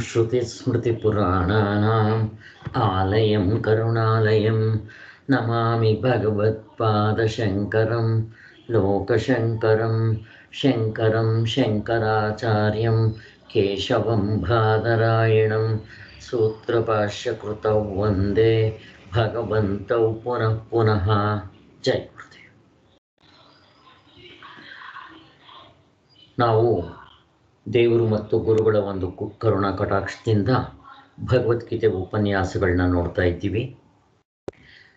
श्रुतिस्मृतिपुराणानाम् आलयं करुणालयं नमामि भगवत्पादशङ्करं लोकशङ्करं शङ्करं शङ्कराचार्यं केशवं भादरायणं सूत्रपार्श्वकृतौ वन्दे भगवन्तौ पुनः पुनः। जय जयकृते ದೇವರು ಮತ್ತು ಗುರುಗಳ ಒಂದು ಕರುಣಾ ಕಟಾಕ್ಷದಿಂದ ಭಗವದ್ಗೀತೆ ಉಪನ್ಯಾಸಗಳನ್ನ ನೋಡ್ತಾ ಇದ್ದೀವಿ.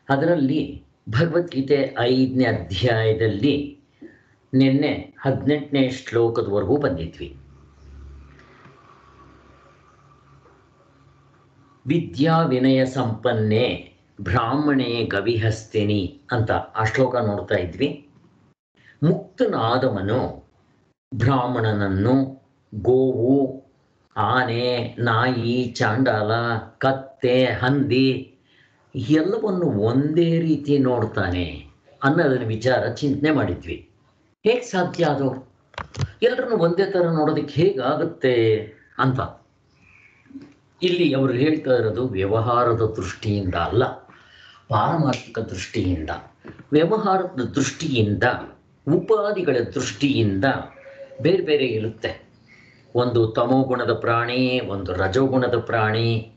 ಅದರಲ್ಲಿ ಭಗವದ್ಗೀತೆ ಐದನೇ ಅಧ್ಯಾಯದಲ್ಲಿ ನಿನ್ನೆ ಹದಿನೆಂಟನೇ ಶ್ಲೋಕದವರೆಗೂ ಬಂದಿದ್ವಿ. ವಿದ್ಯಾ ವಿನಯ ಸಂಪನ್ನೆ ಬ್ರಾಹ್ಮಣೇ ಗವಿಹಸ್ತಿನಿ ಅಂತ ಆ ಶ್ಲೋಕ ನೋಡ್ತಾ ಇದ್ವಿ. ಮುಕ್ತನಾದವನು ಬ್ರಾಹ್ಮಣನನ್ನು ಗೋವು ಆನೆ, ನಾಯಿ, ಚಾಂಡಾಲ, ಕತ್ತೆ, ಹಂದಿ ಎಲ್ಲವನ್ನು ಒಂದೇ ರೀತಿ ನೋಡ್ತಾನೆ ಅನ್ನೋದನ್ನ ವಿಚಾರ ಚಿಂತನೆ ಮಾಡಿದ್ವಿ. ಹೇಗೆ ಸಾಧ್ಯ ಅದು? ಎಲ್ಲರನ್ನು ಒಂದೇ ಥರ ನೋಡೋದಕ್ಕೆ ಹೇಗಾಗುತ್ತೆ ಅಂತ. ಇಲ್ಲಿ ಅವರು ಹೇಳ್ತಾ ಇರೋದು ವ್ಯವಹಾರದ ದೃಷ್ಟಿಯಿಂದ ಅಲ್ಲ, ಪಾರಮಾರ್ಥಿಕ ದೃಷ್ಟಿಯಿಂದ. ವ್ಯವಹಾರದ ದೃಷ್ಟಿಯಿಂದ, ಉಪಾಧಿಗಳ ದೃಷ್ಟಿಯಿಂದ ಬೇರೆ ಬೇರೆ ಇರುತ್ತೆ. ಒಂದು ತಮೋಗುಣದ ಪ್ರಾಣಿ, ಒಂದು ರಜೋಗುಣದ ಪ್ರಾಣಿ.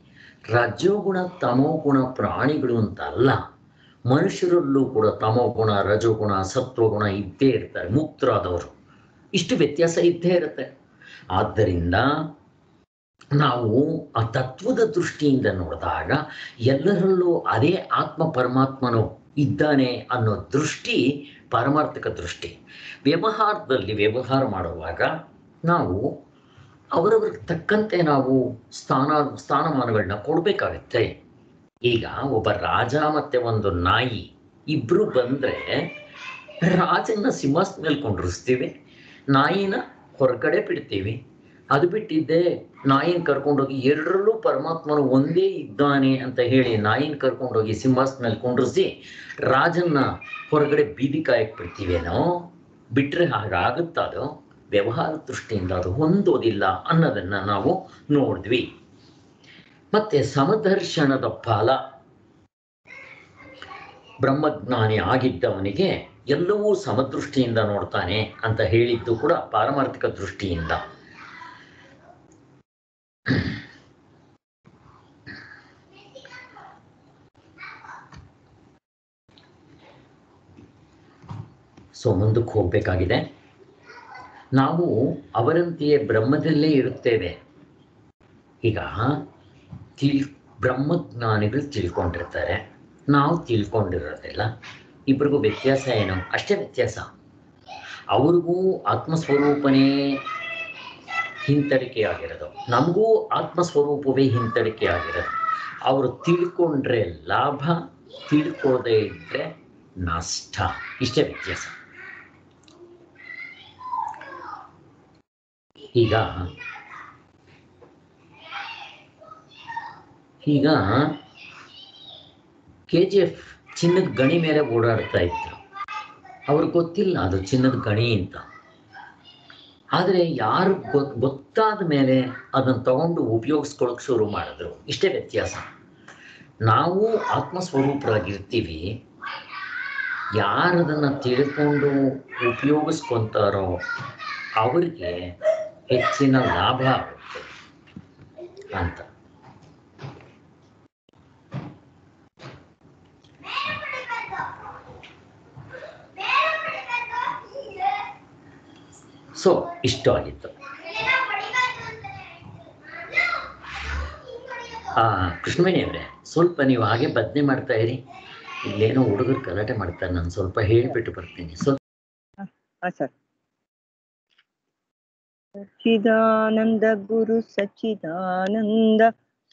ರಜೋಗುಣ ತಮೋಗುಣ ಪ್ರಾಣಿಗಳು ಅಂತ ಅಲ್ಲ ಮನುಷ್ಯರಲ್ಲೂ ಕೂಡ ತಮೋಗುಣ ರಜೋಗುಣ ಸತ್ವಗುಣ ಇದ್ದೇ ಇರ್ತಾರೆ, ಮುಕ್ತರಾದವರು. ಇಷ್ಟು ವ್ಯತ್ಯಾಸ ಇದ್ದೇ ಇರುತ್ತೆ. ಆದ್ದರಿಂದ ನಾವು ಆ ತತ್ವದ ದೃಷ್ಟಿಯಿಂದ ನೋಡಿದಾಗ ಎಲ್ಲರಲ್ಲೂ ಅದೇ ಆತ್ಮ ಪರಮಾತ್ಮನು ಇದ್ದಾನೆ ಅನ್ನೋ ದೃಷ್ಟಿ, ಪಾರಮಾರ್ಥಿಕ ದೃಷ್ಟಿ. ವ್ಯವಹಾರದಲ್ಲಿ ವ್ಯವಹಾರ ಮಾಡುವಾಗ ನಾವು ಅವರವ್ರಿಗೆ ತಕ್ಕಂತೆ ನಾವು ಸ್ಥಾನ ಸ್ಥಾನಮಾನಗಳನ್ನ ಕೊಡಬೇಕಾಗತ್ತೆ. ಈಗ ಒಬ್ಬ ರಾಜ ಮತ್ತೆ ಒಂದು ನಾಯಿ ಇಬ್ರು ಬಂದ್ರೆ ರಾಜನ ಸಿಂಹಾಸನ ಮೇಲೆ ಕೊಂಡಿರಿಸ್ತೀವಿ. ನಾಯಿನ ಹೊರಗಡೆ ಬಿಡ್ತೀವಿ. ಅದು ಬಿಟ್ಟಿದ್ದೆ ನಾಯಿನ ಕರ್ಕೊಂಡೋಗಿ ಎರಡರಲ್ಲೂ ಪರಮಾತ್ಮನು ಒಂದೇ ಇದ್ದಾನೆ ಅಂತ ಹೇಳಿ ನಾಯಿನ ಕರ್ಕೊಂಡೋಗಿ ಸಿಂಹಾಸನ ಮೇಲೆ ಕುಂಡ್ರಿಸಿ ರಾಜನ್ನ ಹೊರಗಡೆ ಬೀದಿ ಕಾಯಕ್ ಬಿಡ್ತೀವೇನೋ? ಬಿಟ್ರೆ ಹಾಗಾಗುತ್ತಾ ಅದು ವ್ಯವಹಾರ ದೃಷ್ಟಿಯಿಂದ ಅದು ಹೊಂದೋದಿಲ್ಲ ಅನ್ನೋದನ್ನ ನಾವು ನೋಡಿದ್ವಿ. ಮತ್ತೆ ಸಮದರ್ಶನದ ಫಲ. ಬ್ರಹ್ಮಜ್ಞಾನಿ ಆಗಿದ್ದವನಿಗೆ ಎಲ್ಲವೂ ಸಮದೃಷ್ಟಿಯಿಂದ ನೋಡ್ತಾನೆ ಅಂತ ಹೇಳಿದ್ದು ಕೂಡ ಪಾರಮಾರ್ಥಿಕ ದೃಷ್ಟಿಯಿಂದ. ಸೊ ಮುಂದಕ್ಕೆ ಹೋಗಬೇಕಾಗಿದೆ. ನಾವು ಅವರಂತೆಯೇ ಬ್ರಹ್ಮದಲ್ಲೇ ಇರುತ್ತೇವೆ. ಈಗ ತಿಳ್, ಬ್ರಹ್ಮಜ್ಞಾನಿಗಳು ತಿಳ್ಕೊಂಡಿರ್ತಾರೆ. ನಾವು ತಿಳ್ಕೊಂಡಿರೋದಿಲ್ಲ. ಇಬ್ಬರಿಗೂ ವ್ಯತ್ಯಾಸ ಏನು? ಅಷ್ಟೇ ವ್ಯತ್ಯಾಸ. ಅವ್ರಿಗೂ ಆತ್ಮಸ್ವರೂಪನೇ ಹಿಂತಡಿಕೆ ಆಗಿರೋದು. ನಮಗೂ ಆತ್ಮಸ್ವರೂಪವೇ ಹಿಂತಡಿಕೆ ಆಗಿರೋದು. ಅವರು ತಿಳ್ಕೊಂಡ್ರೆ ಲಾಭ ತಿಳ್ಕೊಳ್ಳದೆ ಇದ್ದರೆ ನಷ್ಟ. ಇಷ್ಟೇ ವ್ಯತ್ಯಾಸ. ಈಗ ಈಗ ಕೆ ಜಿ ಎಫ್ ಚಿನ್ನದ ಗಣಿ ಮೇಲೆ ಓಡಾಡ್ತಾ ಇತ್ತು. ಅವ್ರಿಗೆ ಗೊತ್ತಿಲ್ಲ ಅದು ಚಿನ್ನದ ಗಣಿ ಅಂತ. ಆದರೆ ಯಾರು ಗೊತ್ ಗೊತ್ತಾದ ಮೇಲೆ ಅದನ್ನು ತಗೊಂಡು ಉಪಯೋಗಿಸ್ಕೊಳಕ್ ಶುರು ಮಾಡಿದ್ರು. ಇಷ್ಟೇ ವ್ಯತ್ಯಾಸ. ನಾವು ಆತ್ಮಸ್ವರೂಪರಾಗಿರ್ತೀವಿ. ಯಾರದನ್ನು ತಿಳ್ಕೊಂಡು ಉಪಯೋಗಿಸ್ಕೊಂತಾರೋ ಅವರಿಗೆ ಹೆಚ್ಚಿನ ಲಾಭ ಆಗುತ್ತೆ ಅಂತ. ಸೊ ಇಷ್ಟು ಆಗಿತ್ತು ಕೃಷ್ಣವೇಣಿ ಅವರೇ, ಸ್ವಲ್ಪ ನೀವು ಹಾಗೆ ಬದನೆ ಮಾಡ್ತಾ ಇರಿ. ಇಲ್ಲೇನೋ ಹುಡುಗರು ಗಲಾಟೆ ಮಾಡ್ತಾರೆ, ನಾನು ಸ್ವಲ್ಪ ಹೇಳಿಬಿಟ್ಟು ಬರ್ತೀನಿ. ಸ್ವಲ್ಪ ಹಾ ಸರ್ ಸಚ್ಚಿದಾನಂದ ಗುರು ಸಚ್ಚಿದಾನಂದ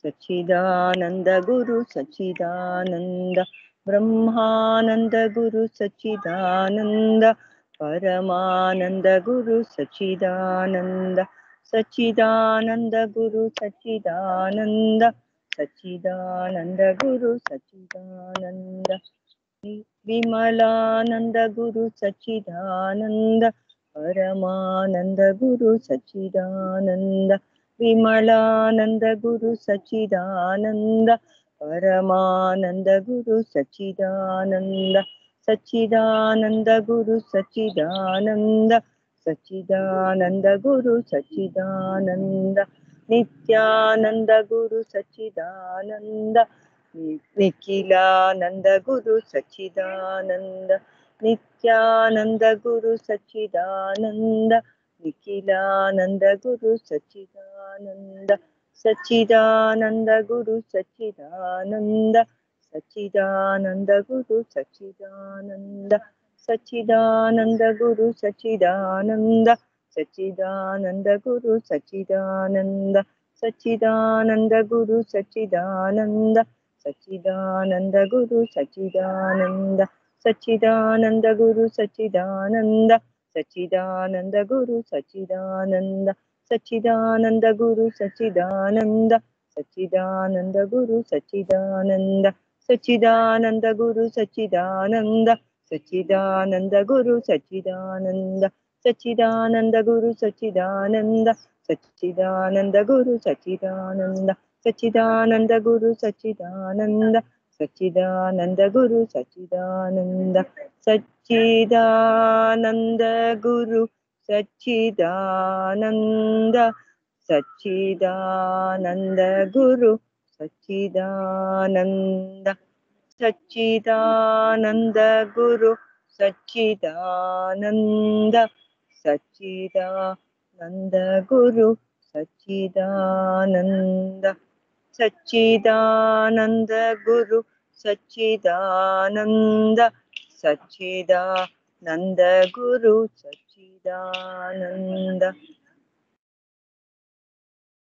ಸಚ್ಚಿದಾನಂದ ಗುರು ಸಚ್ಚಿದಾನಂದ ಬ್ರಹ್ಮಾನಂದ ಗುರು ಸಚ್ಚಿದಾನಂದ ಪರಮಾನಂದ ಗುರು ಸಚ್ಚಿದಾನಂದ ಸಚ್ಚಿದಾನಂದ ಗುರು ಸಚ್ಚಿದಾನಂದ ಸಚ್ಚಿದಾನಂದ ಗುರು ಸಚ್ಚಿದಾನಂದ ವಿ- పరమానంద గురు సచిదానంద విమలానంద గురు సచిదానంద పరమానంద గురు సచిదానంద సచిదానంద గురు సచిదానంద సచిదానంద గురు సచిదానంద నిత్యానంద గురు సచిదానంద నిఖిలానంద గురు సచిదానంద నిత్యానంద గురు సచ్చిదానంద నిఖిలానంద గురు సచ్చిదానంద సచ్చిదానంద గురు సచ్చిదానంద సచ్చిదానంద గురు సచ్చిదానంద సచ్చిదానంద గురు సచ్చిదానంద సచ్చిదానంద గురు సచ్చిదానంద సచ్చిదానంద గురు సచ్చిదానంద సచ్చిదానంద గురు సచ్చిదానంద. సచ్చిదానంద గురు సచ్చిదానంద సచ్చిదానంద గురు సచ్చిదానంద సచ్చిదానంద గురు సచ్చిదానంద సచ్చిదానంద గురు సచ్చిదానంద సచ్చిదానంద గురు సచ్చిదానంద సచ్చిదానంద గురు సచ్చిదానంద సచ్చిదానంద గురు సచ్చిదానంద సచ్చిదానంద గురు సచ్చిదానంద సచ్చిదానంద గురు సచ్చిదానంద ಸಚ್ಚಿದಾನಂದ ಸಚ್ಚಿದಾನಂದ ಗುರು ಸಚ್ಚಿದಾನಂದ ಸಚ್ಚಿದಾನಂದ ಗುರು ಸಚ್ಚಿದಾನಂದ ಸಚ್ಚಿದಾನಂದ ಗುರು ಸಚ್ಚಿದಾನಂದ ಸಚ್ಚಿದಾನಂದ ಗುರು ಸಚ್ಚಿದಾನಂದ ಸಚ್ಚಿದಾನಂದ ಗುರು ಸಚ್ಚಿದಾನಂದ సచ్చిదానంద గురు సచ్చిదానంద సచ్చిదానంద గురు సచ్చిదానంద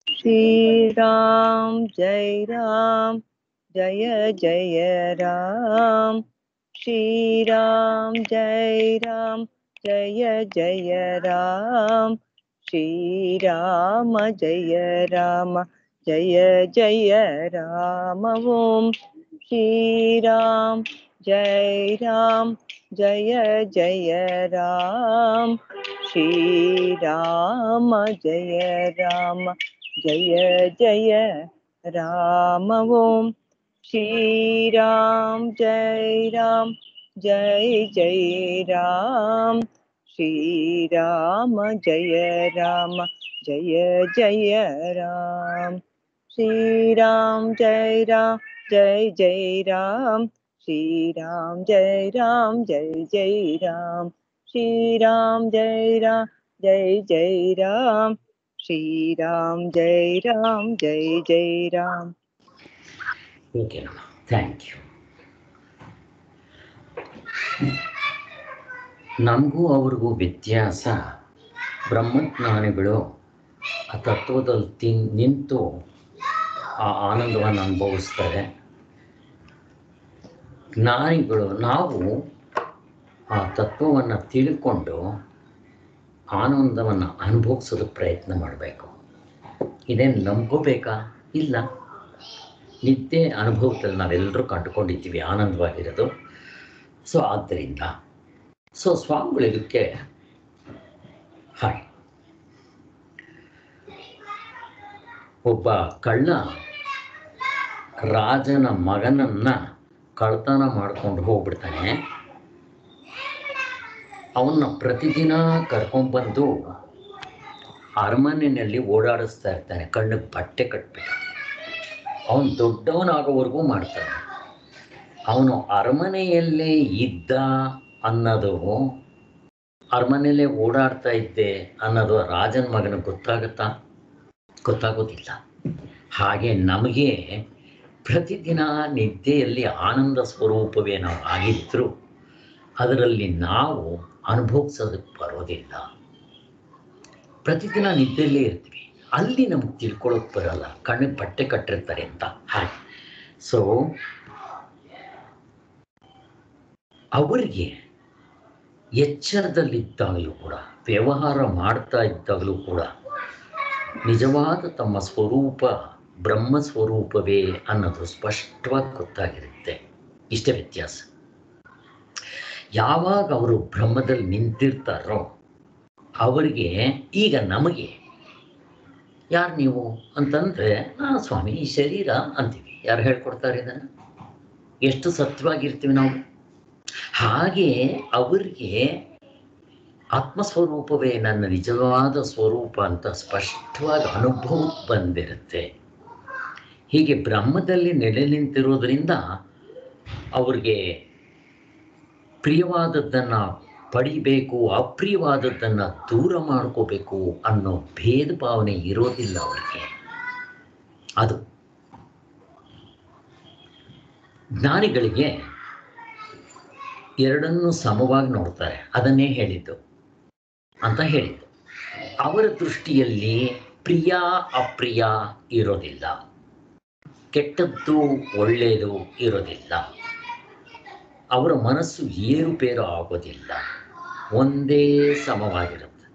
శ్రీరామ్ జయ రామ్ జయ జయ రామ్ శ్రీరామ్ జయ రామ్ జయ జయ రామ్ శ్రీరామ జయ రామ जय जय राम, ओम श्री राम, जय राम, जय जय राम, श्री राम, जय राम, जय जय राम, ओम श्री राम, जय राम, जय जय राम, श्री राम, जय राम, जय जय राम। श्री राम जय राम जय जय राम श्री राम जय राम जय जय राम श्री राम जय राम जय जय राम श्री राम जय राम जय जय राम ಓಕೆನಮ್ಮ ಥ್ಯಾಂಕ್ ಯು ನಮಗೂ ಅವ್ರಿಗೂ ವ್ಯತ್ಯಾಸ ಬ್ರಹ್ಮಜ್ಞಾನಿಗಳು ಆ ತತ್ವದಲ್ಲಿ ತಿನ್ ನಿಂತು ಆ ಆನಂದವನ್ನು ಅನುಭವಿಸ್ತಾರೆ. ಜ್ಞಾನಿಗಳು ನಾವು ಆ ತತ್ವವನ್ನು ತಿಳ್ಕೊಂಡು ಆನಂದವನ್ನು ಅನುಭವಿಸೋದಕ್ಕೆ ಪ್ರಯತ್ನ ಮಾಡಬೇಕು. ಇದೇನು ನಮಗೂ ಇಲ್ಲ. ನಿತ್ಯ ಅನುಭವದಲ್ಲಿ ನಾವೆಲ್ಲರೂ ಕಂಡುಕೊಂಡಿದ್ದೀವಿ, ಆನಂದವಾಗಿರೋದು. ಸೊ ಆದ್ದರಿಂದ ಸೊ ಸ್ವಾಮಿಗಳು ಇದಕ್ಕೆ ಹಾಯ್. ಒಬ್ಬ ಕಳ್ಳ ರಾಜನ ಮಗನನ್ನ ಕಳ್ತನ ಮಾಡ್ಕೊಂಡು ಹೋಗ್ಬಿಡ್ತಾನೆ. ಅವನ್ನ ಪ್ರತಿದಿನ ಕರ್ಕೊಂಡ್ಬಂದು ಅರಮನೆಯಲ್ಲಿ ಓಡಾಡಿಸ್ತಾ ಇರ್ತಾನೆ, ಕಣ್ಣಿಗೆ ಬಟ್ಟೆ ಕಟ್ಬಿಟ್ಟು. ಅವನು ದೊಡ್ಡವನಾಗೋವರೆಗೂ ಮಾಡ್ತಾನೆ. ಅವನು ಅರಮನೆಯಲ್ಲೇ ಇದ್ದ ಅನ್ನೋದು, ಅರಮನೆಯಲ್ಲೇ ಓಡಾಡ್ತಾ ಇದ್ದೆ ಅನ್ನೋದು ರಾಜನ ಮಗನಿಗೆ ಗೊತ್ತಾಗುತ್ತಾ? ಗೊತ್ತಾಗೋದಿಲ್ಲ. ಹಾಗೆ ನಮಗೆ ಪ್ರತಿದಿನ ನಿದ್ದೆಯಲ್ಲಿ ಆನಂದ ಸ್ವರೂಪವೇ ನಾವು ಆಗಿದ್ರು ಅದರಲ್ಲಿ ನಾವು ಅನುಭವಿಸೋದಕ್ಕೆ ಬರೋದಿಲ್ಲ. ಪ್ರತಿದಿನ ನಿದ್ದೆಯಲ್ಲೇ ಇರ್ತೀವಿ. ಅಲ್ಲಿ ನಮ್ಗೆ ತಿಳ್ಕೊಳ್ಳೋಕೆ ಬರಲ್ಲ. ಕಣ್ಣಿಗೆ ಬಟ್ಟೆ ಕಟ್ಟಿರ್ತಾರೆ ಅಂತ. ಹಾಗೆ. ಸೊ ಅವರಿಗೆ ಎಚ್ಚರದಲ್ಲಿದ್ದಾಗಲೂ ಕೂಡ, ವ್ಯವಹಾರ ಮಾಡ್ತಾ ಇದ್ದಾಗಲೂ ಕೂಡ, ನಿಜವಾದ ತಮ್ಮ ಸ್ವರೂಪ ಬ್ರಹ್ಮ ಸ್ವರೂಪವೇ ಅನ್ನೋದು ಸ್ಪಷ್ಟವಾಗಿ ಗೊತ್ತಾಗಿರುತ್ತೆ. ಇಷ್ಟೇ ವ್ಯತ್ಯಾಸ. ಯಾವಾಗ ಅವರು ಬ್ರಹ್ಮದಲ್ಲಿ ನಿಂತಿರ್ತಾರೋ, ಅವರಿಗೆ ಈಗ ನಮಗೆ ಯಾರು ನೀವು ಅಂತಂದರೆ ನಾ ಸ್ವಾಮಿ, ಈ ಶರೀರ ಅಂತೀವಿ. ಯಾರು ಹೇಳ್ಕೊಡ್ತಾರೆ ಇದನ್ನು? ಎಷ್ಟು ಸತ್ಯವಾಗಿರ್ತೀವಿ ನಾವು. ಹಾಗೆ ಅವರಿಗೆ ಆತ್ಮಸ್ವರೂಪವೇ ನನ್ನ ನಿಜವಾದ ಸ್ವರೂಪ ಅಂತ ಸ್ಪಷ್ಟವಾದ ಅನುಭವ ಬಂದಿರುತ್ತೆ. ಹೀಗೆ ಬ್ರಹ್ಮದಲ್ಲಿ ನೆಲೆ ನಿಂತಿರೋದ್ರಿಂದ ಅವ್ರಿಗೆ ಪ್ರಿಯವಾದದ್ದನ್ನು ಪಡಿಬೇಕು, ಅಪ್ರಿಯವಾದದ್ದನ್ನು ದೂರ ಮಾಡ್ಕೋಬೇಕು ಅನ್ನೋ ಭೇದ ಭಾವನೆ ಇರೋದಿಲ್ಲ ಅವರಿಗೆ. ಅದು ಜ್ಞಾನಿಗಳಿಗೆ ಎರಡನ್ನೂ ಸಮವಾಗಿ ನೋಡ್ತಾರೆ. ಅದನ್ನೇ ಹೇಳಿದ್ದು ಅಂತ ಹೇಳಿದ್ದು. ಅವರ ದೃಷ್ಟಿಯಲ್ಲಿ ಪ್ರಿಯ, ಅಪ್ರಿಯ ಇರೋದಿಲ್ಲ. ಕೆಟ್ಟದ್ದು ಒಳ್ಳೆಯದು ಇರೋದಿಲ್ಲ. ಅವರ ಮನಸ್ಸು ಏರುಪೇರು ಆಗೋದಿಲ್ಲ. ಒಂದೇ ಸಮವಾಗಿರುತ್ತೆ.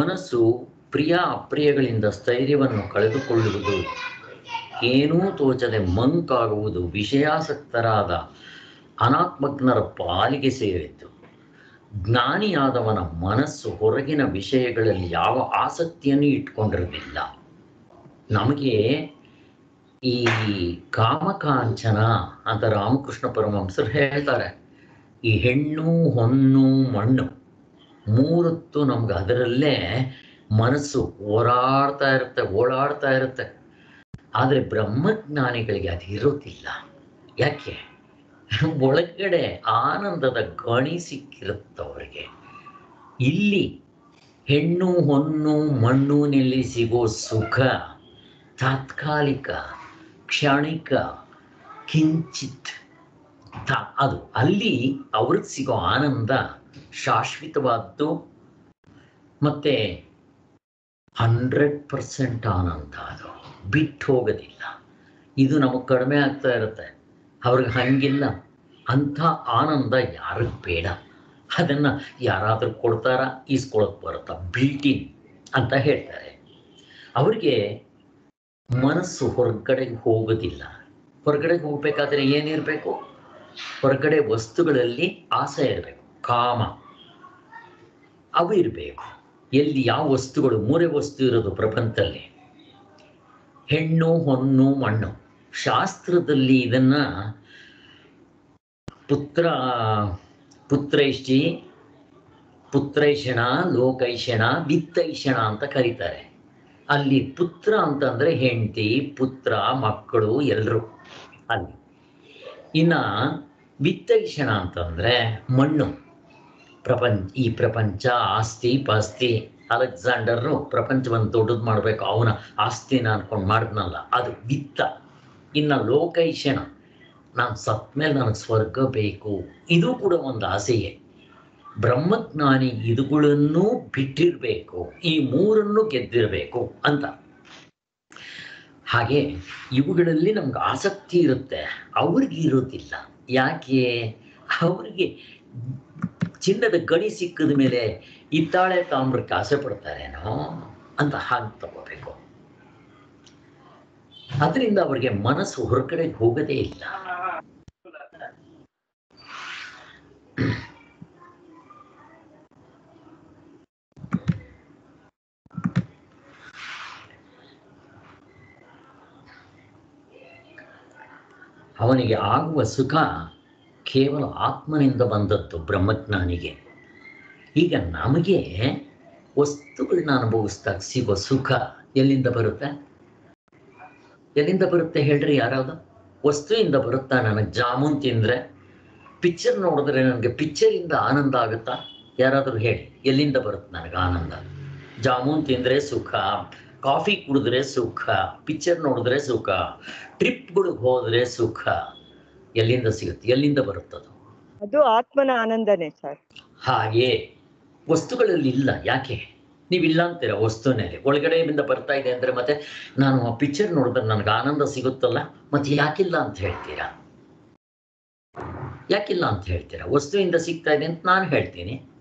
ಮನಸ್ಸು ಪ್ರಿಯ ಅಪ್ರಿಯಗಳಿಂದ ಸ್ಥೈರ್ಯವನ್ನು ಕಳೆದುಕೊಳ್ಳುವುದು, ಏನೂ ತೋಚದೆ ಮಂಕಾಗುವುದು ವಿಷಯಾಸಕ್ತರಾದ ಅನಾತ್ಮಜ್ಞರ ಪಾಲಿಗೆ ಸೇರಿತ್ತು ಜ್ಞಾನಿಯಾದವನ ಮನಸ್ಸು ಹೊರಗಿನ ವಿಷಯಗಳಲ್ಲಿ ಯಾವ ಆಸಕ್ತಿಯನ್ನು ಇಟ್ಕೊಂಡಿರೋದಿಲ್ಲ ನಮಗೆ ಈ ಕಾಮಕಾಂಚನ ಅಂತ ರಾಮಕೃಷ್ಣ ಪರಮಹಂಸರು ಹೇಳ್ತಾರೆ. ಈ ಹೆಣ್ಣು ಹೊನ್ನು ಮಣ್ಣು ಮೂರತ್ತು ನಮ್ಗೆ ಅದರಲ್ಲೇ ಮನಸ್ಸು ಓಡಾಡ್ತಾ ಇರುತ್ತೆ ಓಡಾಡ್ತಾ ಇರುತ್ತೆ. ಆದರೆ ಬ್ರಹ್ಮಜ್ಞಾನಿಗಳಿಗೆ ಅದು ಇರೋದಿಲ್ಲ. ಯಾಕೆ? ಒಳಗಡೆ ಆನಂದದ ಗಣಿ ಸಿಕ್ಕಿರುತ್ತವರಿಗೆ ಇಲ್ಲಿ ಹೆಣ್ಣು ಹೊನ್ನು ಮಣ್ಣುನಲ್ಲಿ ಸಿಗೋ ಸುಖ ತಾತ್ಕಾಲಿಕ. ಕ್ಷಣಿಕ ಕಿಂಚಿತ್ ತ, ಅದು. ಅಲ್ಲಿ ಅವ್ರಿಗೆ ಸಿಗೋ ಆನಂದ ಶಾಶ್ವತವಾದ್ದು ಮತ್ತೆ ಹಂಡ್ರೆಡ್ ಪರ್ಸೆಂಟ್ ಆನಂದ ಅದು. ಬಿಟ್ಟು ಹೋಗೋದಿಲ್ಲ. ಇದು ನಮಗೆ ಕಡಿಮೆ ಆಗ್ತಾ ಇರುತ್ತೆ. ಅವ್ರಿಗೆ ಹಂಗಿಲ್ಲ. ಅಂಥ ಆನಂದ ಯಾರಿಗೆ ಬೇಡ. ಅದನ್ನು ಯಾರಾದರೂ ಕೊಡ್ತಾರಾ ಈಸ್ಕೊಳಕ್ಕೆ ಬರುತ್ತಾ? ಬಿಲ್ಟಿನ್ ಅಂತ ಹೇಳ್ತಾರೆ. ಅವ್ರಿಗೆ ಮನಸ್ಸು ಹೊರಗಡೆಗೆ ಹೋಗೋದಿಲ್ಲ. ಹೊರಗಡೆಗೆ ಹೋಗ್ಬೇಕಾದ್ರೆ ಏನಿರಬೇಕು? ಹೊರಗಡೆ ವಸ್ತುಗಳಲ್ಲಿ ಆಸೆ ಇರಬೇಕು, ಕಾಮ. ಅವು ಇರಬೇಕು. ಎಲ್ಲಿ ಯಾವ ವಸ್ತುಗಳು, ಮೂರೇ ವಸ್ತು ಇರೋದು ಪ್ರಪಂಚದಲ್ಲಿ? ಹೆಣ್ಣು, ಹೊನ್ನು, ಮಣ್ಣು. ಶಾಸ್ತ್ರದಲ್ಲಿ ಇದನ್ನ ಪುತ್ರ ಪುತ್ರೈಷ್ಠಿ ಪುತ್ರೈಷಣ, ಲೋಕೈಷಣ, ವಿತ್ತೈಷಣ ಅಂತ ಕರೀತಾರೆ. ಅಲ್ಲಿ ಪುತ್ರ ಅಂತಂದ್ರೆ ಹೆಂಡತಿ, ಪುತ್ರ, ಮಕ್ಕಳು ಎಲ್ಲರೂ ಅಲ್ಲಿ. ಇನ್ನ ವಿತ್ತಕ್ಷಣ ಅಂತಂದ್ರೆ ಮಣ್ಣು. ಪ್ರಪಂಚ, ಈ ಪ್ರಪಂಚ ಆಸ್ತಿ ಪಾಸ್ತಿ ಅಲೆಕ್ಸಾಂಡರ್ನು ಪ್ರಪಂಚವನ್ನು ದೊಡ್ಡದು ಮಾಡಬೇಕು. ಅವನ ಆಸ್ತಿನ ಅನ್ಕೊಂಡು ಮಾಡಿದ್ನಲ್ಲ, ಅದು ವಿತ್ತ. ಇನ್ನ ಲೋಕೈಷಣ, ನಾನು ಸತ್ ಮೇಲೆ ನನಗೆ ಸ್ವರ್ಗ ಬೇಕು, ಇದು ಕೂಡ ಒಂದು ಆಸೆಯೇ. ಬ್ರಹ್ಮಜ್ಞಾನಿ ಇದುಗಳನ್ನು ಬಿಟ್ಟಿರಬೇಕು, ಈ ಮೂರನ್ನು ಗೆದ್ದಿರಬೇಕು ಅಂತ. ಹಾಗೆ ಇವುಗಳಲ್ಲಿ ನಮ್ಗೆ ಆಸಕ್ತಿ ಇರುತ್ತೆ, ಅವ್ರಿಗೆ ಇರೋದಿಲ್ಲ. ಯಾಕೆ? ಅವ್ರಿಗೆ ಚಿನ್ನದ ಗಣಿ ಸಿಕ್ಕಿದ ಮೇಲೆ ಇತ್ತಾಳೆ ತಾಮ್ರಕ್ಕೆ ಆಸೆ ಪಡ್ತಾರೇನೋ ಅಂತ ಹಾಗೆ ತಗೋಬೇಕು. ಅದರಿಂದ ಅವ್ರಿಗೆ ಮನಸ್ಸು ಹೊರಗಡೆ ಹೋಗದೇ ಇಲ್ಲ. ಅವನಿಗೆ ಆಗುವ ಸುಖ ಕೇವಲ ಆತ್ಮನಿಂದ ಬಂದದ್ದು ಬ್ರಹ್ಮಜ್ಞಾನಿಗೆ. ಈಗ ನಮಗೆ ವಸ್ತುಗಳನ್ನ ಅನುಭವಿಸ್ದಾಗ ಸಿಗುವ ಸುಖ ಎಲ್ಲಿಂದ ಬರುತ್ತೆ? ಎಲ್ಲಿಂದ ಬರುತ್ತೆ ಹೇಳ್ರಿ ಯಾರಾವುದು ವಸ್ತುವಿಂದ ಬರುತ್ತಾ ನನಗೆ ಜಾಮೂನ್ ತಿಂದ್ರೆ? ಪಿಕ್ಚರ್ ನೋಡಿದ್ರೆ ನನಗೆ ಪಿಕ್ಚರಿಂದ ಆನಂದ ಆಗುತ್ತಾ? ಯಾರಾದರೂ ಹೇಳಿ, ಎಲ್ಲಿಂದ ಬರುತ್ತೆ ನನಗೆ ಆನಂದ? ಜಾಮೂನ್ ತಿಂದ್ರೆ ಸುಖ. ಕಾಫಿ ಕುಡಿದ್ರೆ ಸುಖ ಪಿಕ್ಚರ್ ನೋಡಿದ್ರೆ ಸುಖ ಟ್ರಿಪ್ಗಳಿಗೆ ಹೋದ್ರೆ ಸುಖ. ಎಲ್ಲಿಂದ ಸಿಗುತ್ತೆ? ಎಲ್ಲಿಂದ ಬರುತ್ತದು? ಅದು ಆತ್ಮನ ಆನಂದನೇ ಸರ್. ಹಾಗೆ ವಸ್ತುಗಳಲ್ಲಿ ಇಲ್ಲ. ಯಾಕೆ? ನೀವಿಲ್ಲ ಅಂತೀರ ವಸ್ತುನಲ್ಲಿ ಒಳಗಡೆಯಿಂದ ಬರ್ತಾ ಇದೆ ಅಂದ್ರೆ ಮತ್ತೆ ನಾನು ಆ ಪಿಕ್ಚರ್ ನೋಡಿದ್ರೆ ನನಗೆ ಆನಂದ ಸಿಗುತ್ತಲ್ಲ? ಮತ್ತೆ ಯಾಕಿಲ್ಲ ಅಂತ ಹೇಳ್ತೀರಾ? ಯಾಕಿಲ್ಲ ಅಂತ ಹೇಳ್ತೀರಾ? ವಸ್ತುವಿಂದ ಸಿಗ್ತಾ ಇದೆ ಅಂತ ನಾನು ಹೇಳ್ತೀನಿ.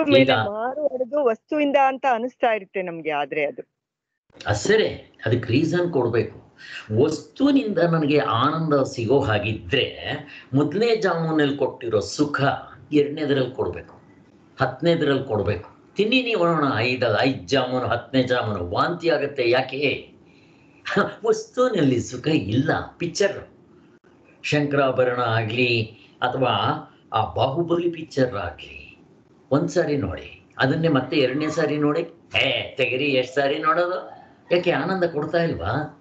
ವಸ್ತು ಮೇಲೆ ಮಾರು ಹೊಡೆದು ವಸ್ತುವಿಂದ ಅಂತ ಅನಿಸ್ತಾ ಇರುತ್ತೆ ನಮ್ಗೆ ಆದ್ರೆ ಅದು. ಸರಿ ಅದಕ್ಕೆ ರೀಸನ್ ಕೊಡಬೇಕು. ವಸ್ತುವಿನಿಂದ ನನಗೆ ಆನಂದ ಸಿಗೋ ಹಾಗಿದ್ರೆ ಮೊದಲನೇ ಜಾಮೂನಲ್ಲಿ ಕೊಟ್ಟಿರೋ ಸುಖ ಎರಡನೇದ್ರಲ್ಲಿ ಕೊಡಬೇಕು. ಹತ್ತನೇದ್ರಲ್ಲಿ ಕೊಡಬೇಕು. ತಿನ್ನಿ ನೀವು ಐದು ಐದು ಜಾಮೂನು ಹತ್ತನೇ ಜಾಮೂನು ವಾಂತಿ ಆಗುತ್ತೆ ಯಾಕೆ? ವಸ್ತುವಿನಲ್ಲಿ ಸುಖ ಇಲ್ಲ ಪಿಕ್ಚರ್ ಶಂಕರಾಭರಣ ಆಗಲಿ ಅಥವಾ ಆ ಬಾಹುಬಲಿ ಪಿಕ್ಚರ್ ಆಗಲಿ ಒಂದು ಸಾರಿ ನೋಡಿ. ಅದನ್ನೇ ಮತ್ತೆ ಎರಡನೇ ಸಾರಿ ನೋಡಿ. ಏ, ತೆಗಿರಿ, ಎಷ್ಟು ಸಾರಿ ನೋಡೋದು? ಯಾಕೆ ಆನಂದ ಕೊಡ್ತಾ ಇಲ್ವಾ?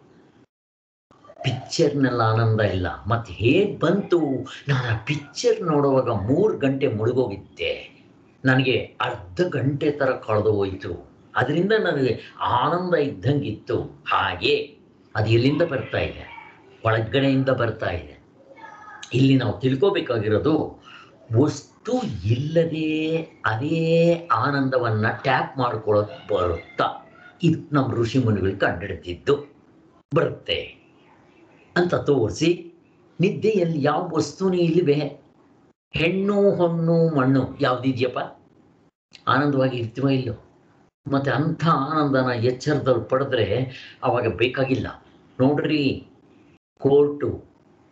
ಪಿಕ್ಚರ್ನೆಲ್ಲ ಆನಂದ ಇಲ್ಲ. ಮತ್ತೆ ಹೇಗೆ ಬಂತು? ನಾನು ಆ ಪಿಕ್ಚರ್ ನೋಡುವಾಗ ಮೂರು ಗಂಟೆ ಮುಳುಗೋಗಿದ್ದೆ. ನನಗೆ ಅರ್ಧ ಗಂಟೆ ಥರ ಕಳೆದು ಹೋಯಿತು. ಅದರಿಂದ ನನಗೆ ಆನಂದ ಇದ್ದಂಗಿತ್ತು. ಹಾಗೆ ಅದು ಎಲ್ಲಿಂದ ಬರ್ತಾ ಇದೆ? ಒಳಗಡೆಯಿಂದ ಬರ್ತಾ ಇದೆ. ಇಲ್ಲಿ ನಾವು ತಿಳ್ಕೋಬೇಕಾಗಿರೋದು ವಸ್ತು ಇಲ್ಲದೆ ಅದೇ ಆನಂದವನ್ನ ಟ್ಯಾಪ್ ಮಾಡ್ಕೊಳ್ಳೋಕೆ ಬರುತ್ತಾ? ಇದು ನಮ್ಮ ಋಷಿ ಮುನಿಗಳು ಕಂಡಿಡ್ತಿದ್ದು ಬರುತ್ತೆ. ಅಂತ ತೋರಿಸಿ, ನಿದ್ದೆಯಲ್ಲಿ ಯಾವ ವಸ್ತುನೇ ಇಲ್ಲವೇ, ಹೆಣ್ಣು, ಹೊಣ್ಣು, ಮಣ್ಣು ಯಾವುದಿದೆಯಪ್ಪ? ಆನಂದವಾಗಿ ಇರ್ತೀವ ಇಲ್ಲೋ? ಮತ್ತೆ ಅಂಥ ಆನಂದನ ಎಚ್ಚರದಲ್ಲಿ ಪಡೆದ್ರೆ ಅವಾಗ ಬೇಕಾಗಿಲ್ಲ. ನೋಡ್ರಿ, ಕೋರ್ಟು,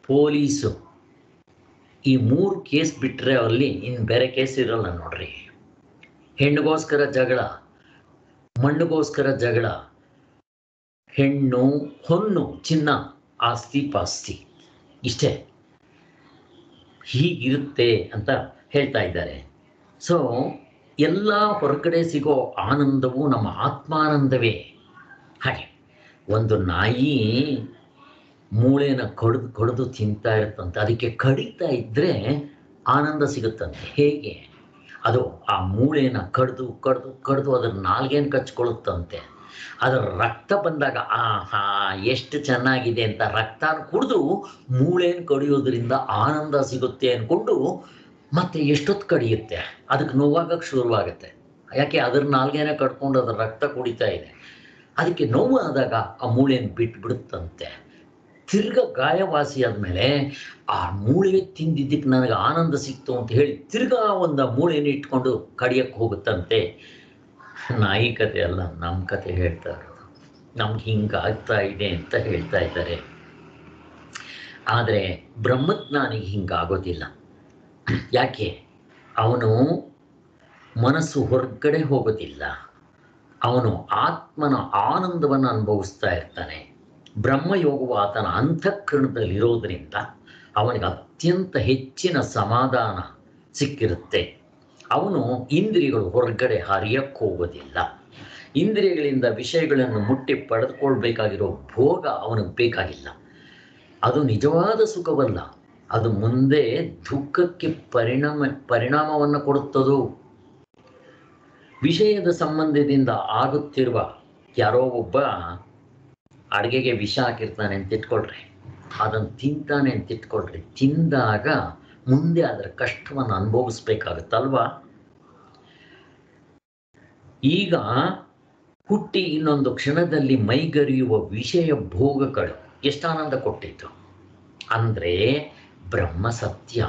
ಪೊಲೀಸು ಈ ಮೂರು ಕೇಸ್ ಬಿಟ್ಟರೆ ಅಲ್ಲಿ ಇನ್ನು ಬೇರೆ ಕೇಸ್ ಇರಲ್ಲ ನೋಡ್ರಿ. ಹೆಣ್ಣಿಗೋಸ್ಕರ ಜಗಳ, ಮಣ್ಣಿಗೋಸ್ಕರ ಜಗಳ, ಹೆಣ್ಣು ಹೊನ್ನು ಚಿನ್ನ, ಆಸ್ತಿ ಪಾಸ್ತಿ ಇಷ್ಟೇ. ಹೀಗಿರುತ್ತೆ ಅಂತ ಹೇಳ್ತಾ ಇದ್ದಾರೆ. ಸೊ ಎಲ್ಲ ಹೊರಗಡೆ ಸಿಗೋ ಆನಂದವು ನಮ್ಮ ಆತ್ಮಾನಂದವೇ. ಹಾಗೆ ಒಂದು ನಾಯಿ ಮೂಳೆನ ಕಡ್ದು ಕಡ್ದು ತಿಂತಾ ಇರುತ್ತಂತೆ. ಅದಕ್ಕೆ ಕಡಿತಾ ಇದ್ದರೆ ಆನಂದ ಸಿಗುತ್ತಂತೆ. ಹೇಗೆ? ಅದು ಆ ಮೂಳೆನ ಕಡ್ದು ಕಡ್ದು ಕಡ್ದು ಅದ್ರ ನಾಲ್ಗೇನು ಕಚ್ಕೊಳ್ಳುತ್ತಂತೆ? ಅದರ ರಕ್ತ ಬಂದಾಗ ಆ ಹಾ ಎಷ್ಟು ಚೆನ್ನಾಗಿದೆ ಅಂತ ರಕ್ತಾನ ಕುಡಿದು ಮೂಳೆನ ಕಡಿಯೋದ್ರಿಂದ ಆನಂದ ಸಿಗುತ್ತೆ ಅಂದ್ಕೊಂಡು ಮತ್ತೆ ಎಷ್ಟೊತ್ತು ಕಡಿಯುತ್ತೆ? ಅದಕ್ಕೆ ನೋವಾಗಕ್ಕೆ ಶುರುವಾಗುತ್ತೆ. ಯಾಕೆ? ಅದ್ರ ನಾಲ್ಗೇನೆ ಕಡ್ಕೊಂಡು ಅದರ ರಕ್ತ ಕುಡಿತಾ ಇದೆ. ಅದಕ್ಕೆ ನೋವು ಆದಾಗ ಆ ಮೂಳೆನ ಬಿಟ್ಟು ಬಿಡುತ್ತಂತೆ ತಿರ್ಗ ಗಾಯವಾಸಿ ಆದಮೇಲೆ ಆ ಮೂಳೆ ತಿಂದಿದ್ದಕ್ಕೆ ನನಗೆ ಆನಂದ ಸಿಕ್ತು ಅಂತ ಹೇಳಿ ತಿರ್ಗಾ ಒಂದು ಮೂಳೆಯನ್ನು ಇಟ್ಕೊಂಡು ಕಡಿಯಕ್ಕೆ ಹೋಗುತ್ತಂತೆ. ನಾಯಿ ಕತೆ ಅಲ್ಲ ನಮ್ಮ ಕತೆ ಹೇಳ್ತಾ ಇರೋದು. ನಮ್ಗೆ ಹಿಂಗಾಗ್ತಾ ಇದೆ ಅಂತ ಹೇಳ್ತಾ ಇದ್ದಾರೆ. ಆದರೆ ಬ್ರಹ್ಮಜ್ಞಾನಿಗೆ ಹಿಂಗಾಗೋದಿಲ್ಲ ಯಾಕೆ? ಅವನು ಮನಸ್ಸು ಹೊರಗಡೆ ಹೋಗೋದಿಲ್ಲ. ಅವನು ಆತ್ಮನ ಆನಂದವನ್ನು ಅನುಭವಿಸ್ತಾ ಇರ್ತಾನೆ. ಬ್ರಹ್ಮಯೋಗವು ಆತನ ಅಂತಃಕರಣದಲ್ಲಿರೋದ್ರಿಂದ ಅವನಿಗೆ ಅತ್ಯಂತ ಹೆಚ್ಚಿನ ಸಮಾಧಾನ ಸಿಕ್ಕಿರುತ್ತೆ. ಅವನು ಇಂದ್ರಿಯಗಳು ಹೊರಗಡೆ ಹೋಗೋದಿಲ್ಲ. ಇಂದ್ರಿಯಗಳಿಂದ ವಿಷಯಗಳನ್ನು ಮುಟ್ಟಿ ಪಡೆದುಕೊಳ್ಬೇಕಾಗಿರೋ ಭೋಗ ಅವನಿಗೆ ಬೇಕಾಗಿಲ್ಲ. ಅದು ನಿಜವಾದ ಸುಖವಲ್ಲ. ಅದು ಮುಂದೆ ದುಃಖಕ್ಕೆ ಪರಿಣಾಮ, ಪರಿಣಾಮವನ್ನು ಕೊಡುತ್ತದೋ? ವಿಷಯದ ಸಂಬಂಧದಿಂದ ಆಗುತ್ತಿರುವ ಯಾರೋ ಒಬ್ಬ ಅಡುಗೆಗೆ ವಿಷ ಹಾಕಿರ್ತಾನೆ ಅಂತ ಇಟ್ಕೊಳ್ರಿ. ಅದನ್ನು ತಿಂತಾನೆ ಅಂತ ಇಟ್ಕೊಳ್ರಿ. ತಿಂದಾಗ ಮುಂದೆ ಅದರ ಕಷ್ಟವನ್ನು ಅನುಭವಿಸ್ಬೇಕಾಗತ್ತಲ್ವಾ ಈಗ ಹುಟ್ಟಿ ಇನ್ನೊಂದು ಕ್ಷಣದಲ್ಲಿ ಮೈಗರಿಯುವ ವಿಷಯ ಭೋಗಗಳು ಎಷ್ಟು ಆನಂದ ಕೊಟ್ಟಿತ್ತು? ಅಂದರೆ ಬ್ರಹ್ಮ ಸತ್ಯ,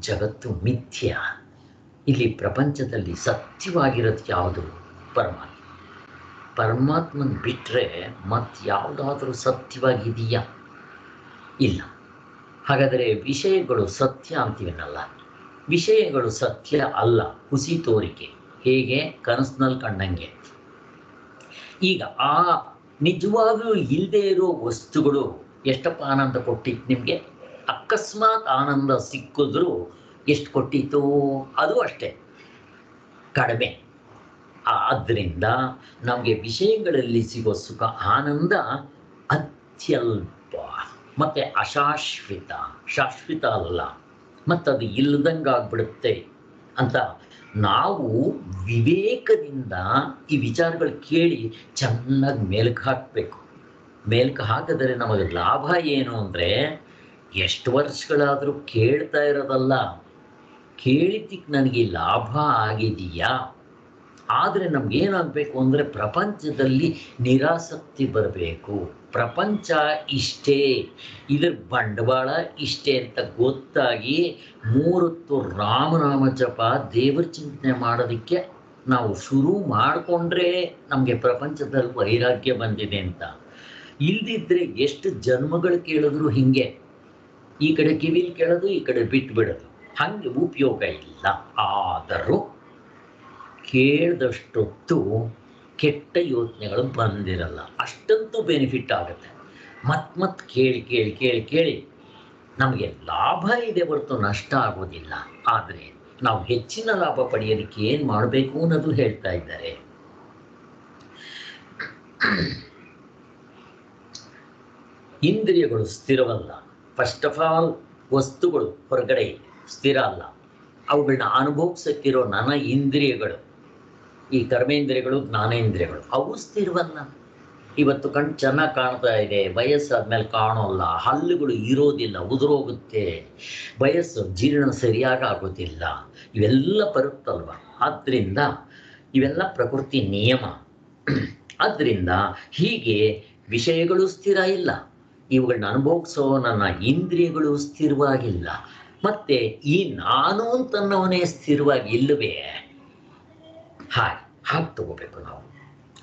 ಜಗತ್ತು ಮಿಥ್ಯ. ಇಲ್ಲಿ ಪ್ರಪಂಚದಲ್ಲಿ ಸತ್ಯವಾಗಿರೋದು ಯಾವುದು? ಪರಮಾತ್ಮ. ಪರಮಾತ್ಮನ ಬಿಟ್ಟರೆ ಮತ್ತೆ ಯಾವುದಾದ್ರೂ ಸತ್ಯವಾಗಿದೆಯಾ? ಇಲ್ಲ. ಹಾಗಾದರೆ ವಿಷಯಗಳು ಸತ್ಯ ಅಂತೀವನಲ್ಲ ವಿಷಯಗಳು ಸತ್ಯ ಅಲ್ಲ, ಹುಸಿ ತೋರಿಕೆ. ಹೇಗೆ? ಕನಸಿನಲ್ಲಿ ಕಂಡಂಗೆ. ಈಗ ಆ ನಿಜವಾಗಲೂ ಇಲ್ಲದೆ ಇರೋ ವಸ್ತುಗಳು ಎಷ್ಟಪ್ಪ ಆನಂದ ಕೊಟ್ಟಿತ್ತು ನಿಮಗೆ? ಅಕಸ್ಮಾತ್ ಆನಂದ ಸಿಕ್ಕಿದ್ರು ಎಷ್ಟು ಕೊಟ್ಟಿತ್ತು? ಅದು ಅಷ್ಟೇ. ಕಡಿಮೆ. ಆದ್ದರಿಂದ ನಮಗೆ ವಿಷಯಗಳಲ್ಲಿ ಸಿಗೋ ಸುಖ, ಆನಂದ ಅತ್ಯಲ್ಪ. ಮತ್ತು ಅಶಾಶ್ವಿತ, ಶಾಶ್ವತ ಅಲ್ಲ. ಮತ್ತು ಅದು ಇಲ್ಲದಂಗೆ ಆಗ್ಬಿಡುತ್ತೆ ಅಂತ ನಾವು ವಿವೇಕದಿಂದ ಈ ವಿಚಾರಗಳು ಕೇಳಿ ಚೆನ್ನಾಗಿ ಮೇಲಕ್ಕೆ ಹಾಕಬೇಕು. ಮೇಲಕ್ಕೆ ಹಾಕಿದರೆ ನಮಗೆ ಲಾಭ ಏನು ಅಂದರೆ ಎಷ್ಟು ವರ್ಷಗಳಾದರೂ ಕೇಳ್ತಾ ಇರೋದಲ್ಲ. ಕೇಳಿದ್ದಕ್ಕೆ ನನಗೆ ಲಾಭ ಆಗಿದೆಯಾ? ಆದರೆ ನಮ್ಗೇನಾಗಬೇಕು ಅಂದರೆ ಪ್ರಪಂಚದಲ್ಲಿ ನಿರಾಸಕ್ತಿ ಬರಬೇಕು. ಪ್ರಪಂಚ ಇಷ್ಟೇ, ಇದ್ರ ಬಂಡವಾಳ ಇಷ್ಟೇ ಅಂತ ಗೊತ್ತಾಗಿ ಮೂರೊತ್ತು ರಾಮನಾಮ ಜಪ, ದೇವರ ಚಿಂತನೆ ಮಾಡೋದಕ್ಕೆ ನಾವು ಶುರು ಮಾಡಿಕೊಂಡ್ರೆ ನಮಗೆ ಪ್ರಪಂಚದಲ್ಲಿ ವೈರಾಗ್ಯ ಬಂದಿದೆ ಅಂತ. ಇಲ್ದಿದ್ರೆ ಎಷ್ಟು ಜನ್ಮಗಳು ಕೇಳಿದ್ರು ಹಿಂಗೆ. ಈ ಕಡೆ ಕಿವಿಲಿ ಕೇಳೋದು, ಈ ಕಡೆ ಬಿಟ್ಟು ಬಿಡೋದು ಹಂಗೆ ಉಪಯೋಗ ಇಲ್ಲ. ಆದರೂ ಕೇಳಿದಷ್ಟೊತ್ತು ಕೆಟ್ಟ ಯೋಚನೆಗಳು ಬಂದಿರಲ್ಲ. ಅಷ್ಟಂತೂ ಬೆನಿಫಿಟ್ ಆಗುತ್ತೆ. ಮತ್ ಮತ್ ಕೇಳಿ ಕೇಳಿ ಕೇಳಿ ಕೇಳಿ ನಮಗೆ ಲಾಭ ಇದೆ ಹೊರತು ನಷ್ಟ ಆಗೋದಿಲ್ಲ. ಆದರೆ ನಾವು ಹೆಚ್ಚಿನ ಲಾಭ ಪಡೆಯೋದಕ್ಕೆ ಏನು ಮಾಡಬೇಕು ಅನ್ನೋದು ಹೇಳ್ತಾ ಇದ್ದಾರೆ. ಇಂದ್ರಿಯಗಳು ಸ್ಥಿರವಲ್ಲ. ಫಸ್ಟ್ ಆಫ್ ಆಲ್ ವಸ್ತುಗಳು ಹೊರಗಡೆ ಸ್ಥಿರ ಅಲ್ಲ. ಅವುಗಳನ್ನ ಅನುಭವಿಸಕ್ಕಿರೋ ನನ್ನ ಇಂದ್ರಿಯಗಳು. ಈ ಕರ್ಮೇಂದ್ರಿಯಗಳು, ಜ್ಞಾನೇಂದ್ರಿಯಗಳು. ಅವು ಸ್ಥಿರವಲ್ಲ ಇವತ್ತು ಕಣ್ಣು ಚೆನ್ನಾಗಿ ಕಾಣ್ತಾ ಇದೆ ವಯಸ್ಸಾದ್ಮೇಲೆ ಕಾಣೋಲ್ಲ, ಹಲ್ಲುಗಳು ಇರೋದಿಲ್ಲ, ಉದುರೋಗುತ್ತೆ. ವಯಸ್ಸು ಜೀರ್ಣ ಸರಿಯಾಗಿ ಆಗೋದಿಲ್ಲ. ಇವೆಲ್ಲ ಬರುತ್ತಲ್ವ? ಆದ್ದರಿಂದ ಇವೆಲ್ಲ ಪ್ರಕೃತಿ ನಿಯಮ. ಆದ್ದರಿಂದ ಹೀಗೆ ವಿಷಯಗಳು ಸ್ಥಿರ ಇಲ್ಲ. ಇವುಗಳನ್ನ ಅನುಭವಿಸೋ ನನ್ನ ಇಂದ್ರಿಯಗಳು ಸ್ಥಿರವಾಗಿಲ್ಲ. ಮತ್ತೆ ಈ ನಾನು ಅಂತನ್ನವನೇ ಸ್ಥಿರವಾಗಿ ಇಲ್ಲವೇ? ಹಾಗೆ ಹಾಗೆ ತಗೋಬೇಕು ನಾವು.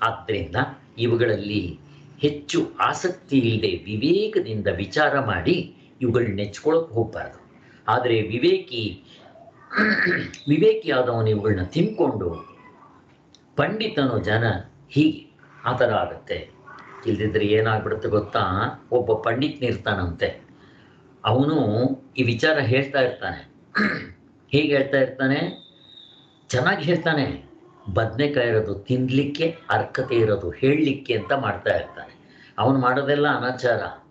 ಆದ್ದರಿಂದ ಇವುಗಳಲ್ಲಿ ಹೆಚ್ಚು ಆಸಕ್ತಿ ಇಲ್ಲದೆ ವಿವೇಕದಿಂದ ವಿಚಾರ ಮಾಡಿ ಇವುಗಳನ್ನ ನೆಚ್ಕೊಳ್ಳೋಕೆ ಹೋಗಬಾರ್ದು. ಆದರೆ ವಿವೇಕಿ, ವಿವೇಕಿಯಾದವನು ಇವುಗಳನ್ನ ತಿನ್ಕೊಂಡು ಪಂಡಿತನು ಜನ ಹೀಗೆ ಆ ಥರ ಆಗುತ್ತೆ. ಇಲ್ದಿದ್ರೆ ಏನಾಗ್ಬಿಡುತ್ತೆ ಗೊತ್ತಾ? ಒಬ್ಬ ಪಂಡಿತನಿರ್ತಾನಂತೆ ಅವನು ಈ ವಿಚಾರ ಹೇಳ್ತಾ ಇರ್ತಾನೆ. ಹೇಗೆ ಹೇಳ್ತಾ ಇರ್ತಾನೆ? ಚೆನ್ನಾಗಿ ಹೇಳ್ತಾನೆ. ಬದನೆಕಾಯಿ ಇರೋದು ತಿನ್ನಲಿಕ್ಕೆ ಅರ್ಕತೆ ಇರೋದು, ಹೇಳಲಿಕ್ಕೆ ಅಂತ ಮಾಡ್ತಾ ಇರ್ತಾನೆ ಅವನು ಮಾಡೋದೆಲ್ಲ ಅನಾಚಾರ.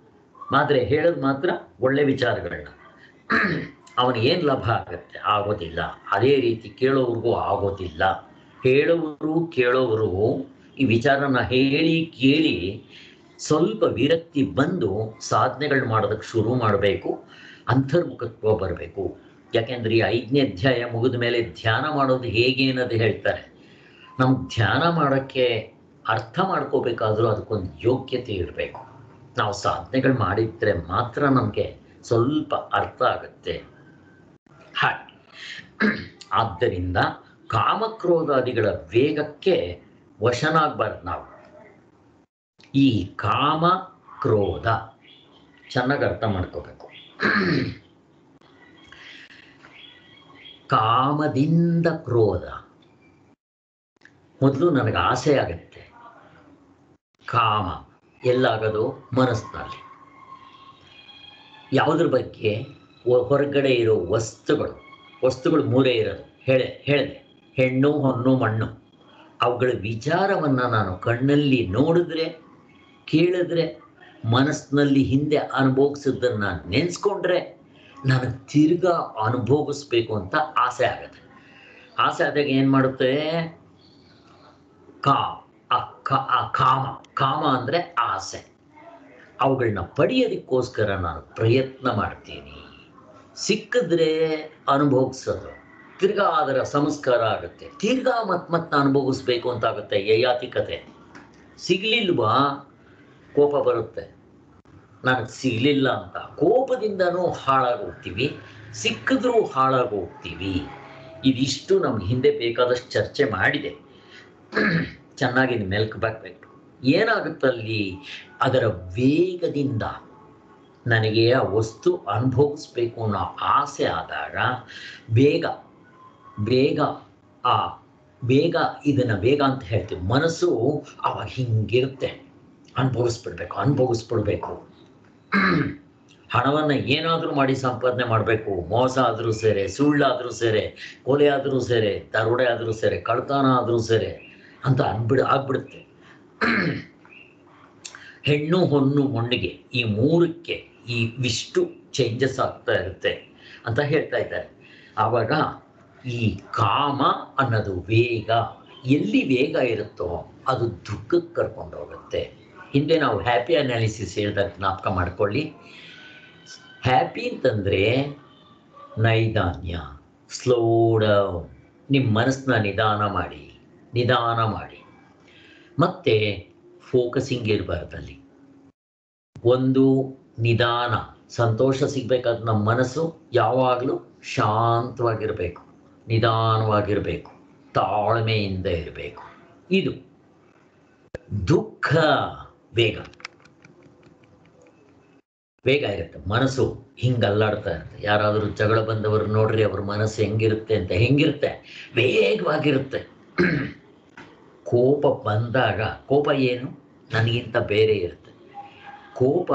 ಆದರೆ ಹೇಳೋದು ಮಾತ್ರ ಒಳ್ಳೆ ವಿಚಾರಗಳನ್ನ. ಅವನಿಗೆ ಏನು ಲಾಭ ಆಗುತ್ತೆ? ಆಗೋದಿಲ್ಲ. ಅದೇ ರೀತಿ ಕೇಳೋವ್ರಿಗೂ ಆಗೋದಿಲ್ಲ. ಹೇಳೋವರು, ಕೇಳೋವರು ಈ ವಿಚಾರನ ಹೇಳಿ, ಕೇಳಿ ಸ್ವಲ್ಪ ವಿರಕ್ತಿ ಬಂದು ಸಾಧನೆಗಳು ಮಾಡೋದಕ್ಕೆ ಶುರು ಮಾಡಬೇಕು. ಅಂತರ್ಮುಖತ್ವ ಬರಬೇಕು. ಯಾಕೆಂದ್ರೆ ಈ ಐದನೇ ಅಧ್ಯಾಯ ಮುಗಿದ ಮೇಲೆ ಧ್ಯಾನ ಮಾಡೋದು ಹೇಗೆ ಅನ್ನೋದು ಹೇಳ್ತಾರೆ. ನಮ್ಗೆ ಧ್ಯಾನ ಮಾಡೋಕ್ಕೆ ಅರ್ಥ ಮಾಡ್ಕೋಬೇಕಾದ್ರೂ ಅದಕ್ಕೊಂದು ಯೋಗ್ಯತೆ ಇರಬೇಕು. ನಾವು ಸಾಧನೆಗಳು ಮಾಡಿದರೆ ಮಾತ್ರ ನಮಗೆ ಸ್ವಲ್ಪ ಅರ್ಥ ಆಗುತ್ತೆ. ಹಾಗೆ ಆದ್ದರಿಂದ ಕಾಮಕ್ರೋಧಾದಿಗಳ ವೇಗಕ್ಕೆ ವಶನಾಗಬಾರ್ದು ನಾವು. ಈ ಕಾಮ ಕ್ರೋಧ ಚೆನ್ನಾಗಿ ಅರ್ಥ ಮಾಡ್ಕೋಬೇಕು. ಕಾಮದಿಂದ ಕ್ರೋಧ. ಮೊದಲು ನನಗೆ ಆಸೆ ಆಗುತ್ತೆ. ಕಾಮ, ಎಲ್ಲಾಗದು ಮನಸ್ಸಿನಲ್ಲಿ ಯಾವುದ್ರ ಬಗ್ಗೆ ಹೊರಗಡೆ ಇರೋ ವಸ್ತುಗಳು ವಸ್ತುಗಳು ಮೂರೇ ಇರೋದು. ಹೇಳೆ ಹೇಳಿದೆ ಹೆಣ್ಣು ಹೊಣ್ಣು ಮಣ್ಣು. ಅವುಗಳ ವಿಚಾರವನ್ನು ನಾನು ಕಣ್ಣಲ್ಲಿ ನೋಡಿದ್ರೆ, ಕೇಳಿದ್ರೆ ಮನಸ್ಸಿನಲ್ಲಿ ಹಿಂದೆ ಅನುಭವಿಸಿದ್ದನ್ನು ನೆನೆಸ್ಕೊಂಡ್ರೆ ನಾನು ತಿರ್ಗಾ ಅನುಭವಿಸ್ಬೇಕು ಅಂತ ಆಸೆ ಆಗುತ್ತೆ. ಆಸೆ ಆದಾಗ ಏನು ಮಾಡುತ್ತೆ? ಕಾ ಆ ಕಾಮ. ಕಾಮ ಅಂದರೆ ಆಸೆ. ಅವುಗಳನ್ನ ಪಡೆಯೋದಕ್ಕೋಸ್ಕರ ನಾನು ಪ್ರಯತ್ನ ಮಾಡ್ತೀನಿ. ಸಿಕ್ಕಿದ್ರೆ ಅನುಭವಿಸೋದು. ತಿರ್ಗಾ ಅದರ ಸಂಸ್ಕಾರ ಆಗುತ್ತೆ. ತಿರ್ಗಾ ಮತ್ತೆ ಮತ್ತೆ ಅನುಭವಿಸ್ಬೇಕು ಅಂತ ಆಗುತ್ತೆ ಯಯಾತಿಕತೆ. ಸಿಗ್ಲಿಲ್ವಾ? ಕೋಪ ಬರುತ್ತೆ. ನನಗೆ ಸಿಗ್ಲಿಲ್ಲ ಅಂತ. ಕೋಪದಿಂದನೂ ಹಾಳಾಗೋಗ್ತೀವಿ. ಸಿಕ್ಕಿದ್ರೂ ಹಾಳಾಗೋಗ್ತೀವಿ. ಇದಿಷ್ಟು ನಮ್ಮ ಹಿಂದೆ ಬೇಕಾದಷ್ಟು ಚರ್ಚೆ ಮಾಡಿದೆ. ಚೆನ್ನಾಗಿ ಏನಾಗುತ್ತೆ ಏನಾಗುತ್ತಲ್ಲಿ? ಅದರ ವೇಗದಿಂದ ನನಗೆ ಆ ವಸ್ತು ಅನುಭವಿಸ್ಬೇಕು ಅನ್ನೋ ಆಸೆ ಆದಾಗ ಬೇಗ ಬೇಗ ಆ ಬೇಗ ಇದನ್ನು ಬೇಗ ಅಂತ ಹೇಳ್ತೀವಿ. ಮನಸ್ಸು ಅವಾಗ ಹಿಂಗಿರುತ್ತೆ. ಅನುಭವಿಸ್ಬಿಡ್ಬೇಕು ಅನುಭವಿಸ್ಬಿಡ್ಬೇಕು. ಹಣವನ್ನು ಏನಾದರೂ ಮಾಡಿ ಸಂಪಾದನೆ ಮಾಡಬೇಕು. ಮೋಸ ಆದರೂ ಸೇರೆ ಸುಳ್ಳಾದರೂ ಸೇರೆ, ಕೊಲೆ ಆದರೂ ಸೇರೆ, ದರೋಡೆ ಆದರೂ ಸೇರೆ ಕಳ್ತನ ಆದರೂ ಸೇರೆ. ಅಂತ ಅಂದ್ಬಿಡ, ಆಗ್ಬಿಡುತ್ತೆ. ಹೆಣ್ಣು ಹೊಣ್ಣು ಹೊಣ್ಣಿಗೆ ಈ ಮೂರಕ್ಕೆ ಈ ವಿಷ್ಟು ಚೇಂಜಸ್ ಆಗ್ತಾ ಇರುತ್ತೆ ಅಂತ ಹೇಳ್ತಾ ಇದ್ದಾರೆ. ಆವಾಗ ಈ ಕಾಮ ಅನ್ನೋದು ವೇಗ, ಎಲ್ಲಿ ವೇಗ ಇರುತ್ತೋ ಅದು ದುಃಖಕ್ಕೆ ಕರ್ಕೊಂಡು ಹೋಗುತ್ತೆ. ಹಿಂದೆ ನಾವು ಹ್ಯಾಪಿ ಅನಾಲಿಸಿಸ್ ಹೇಳಿದಾಗ ಜ್ಞಾಪಕ ಮಾಡ್ಕೊಳ್ಳಿ. ಹ್ಯಾಪಿ ಅಂತಂದರೆ ನೈದಾನ್ಯ ಸ್ಲೋ ಡೌನ್ ನಿಮ್ಮ ಮನಸ್ಸನ್ನ ನಿಧಾನ ಮಾಡಿ. ನಿಧಾನ ಮಾಡಿ. ಮತ್ತೆ ಫೋಕಸಿಂಗ್ ಇರಬಾರ್ದಲ್ಲಿ. ಒಂದು ನಿಧಾನ, ಸಂತೋಷ ಸಿಗಬೇಕಾದ ನಮ್ಮ ಮನಸ್ಸು ಯಾವಾಗಲೂ ಶಾಂತವಾಗಿರಬೇಕು, ನಿಧಾನವಾಗಿರಬೇಕು, ತಾಳ್ಮೆಯಿಂದ ಇರಬೇಕು. ಇದು ದುಃಖ ವೇಗ. ವೇಗ ಇರುತ್ತೆ. ಮನಸ್ಸು ಹಿಂಗೆ ಅಲ್ಲಾಡ್ತಾ ಇರುತ್ತೆ. ಯಾರಾದರೂ ಜಗಳ ಬಂದವರು ನೋಡ್ರಿ, ಅವ್ರ ಮನಸ್ಸು ಹೆಂಗಿರುತ್ತೆ ಅಂತ ಹೆಂಗಿರುತ್ತೆ? ವೇಗವಾಗಿರುತ್ತೆ. ಕೋಪ ಬಂದಾಗ, ಕೋಪ ಏನು? ನನಗಿಂತ ಬೇರೆ ಇರುತ್ತೆ. ಕೋಪ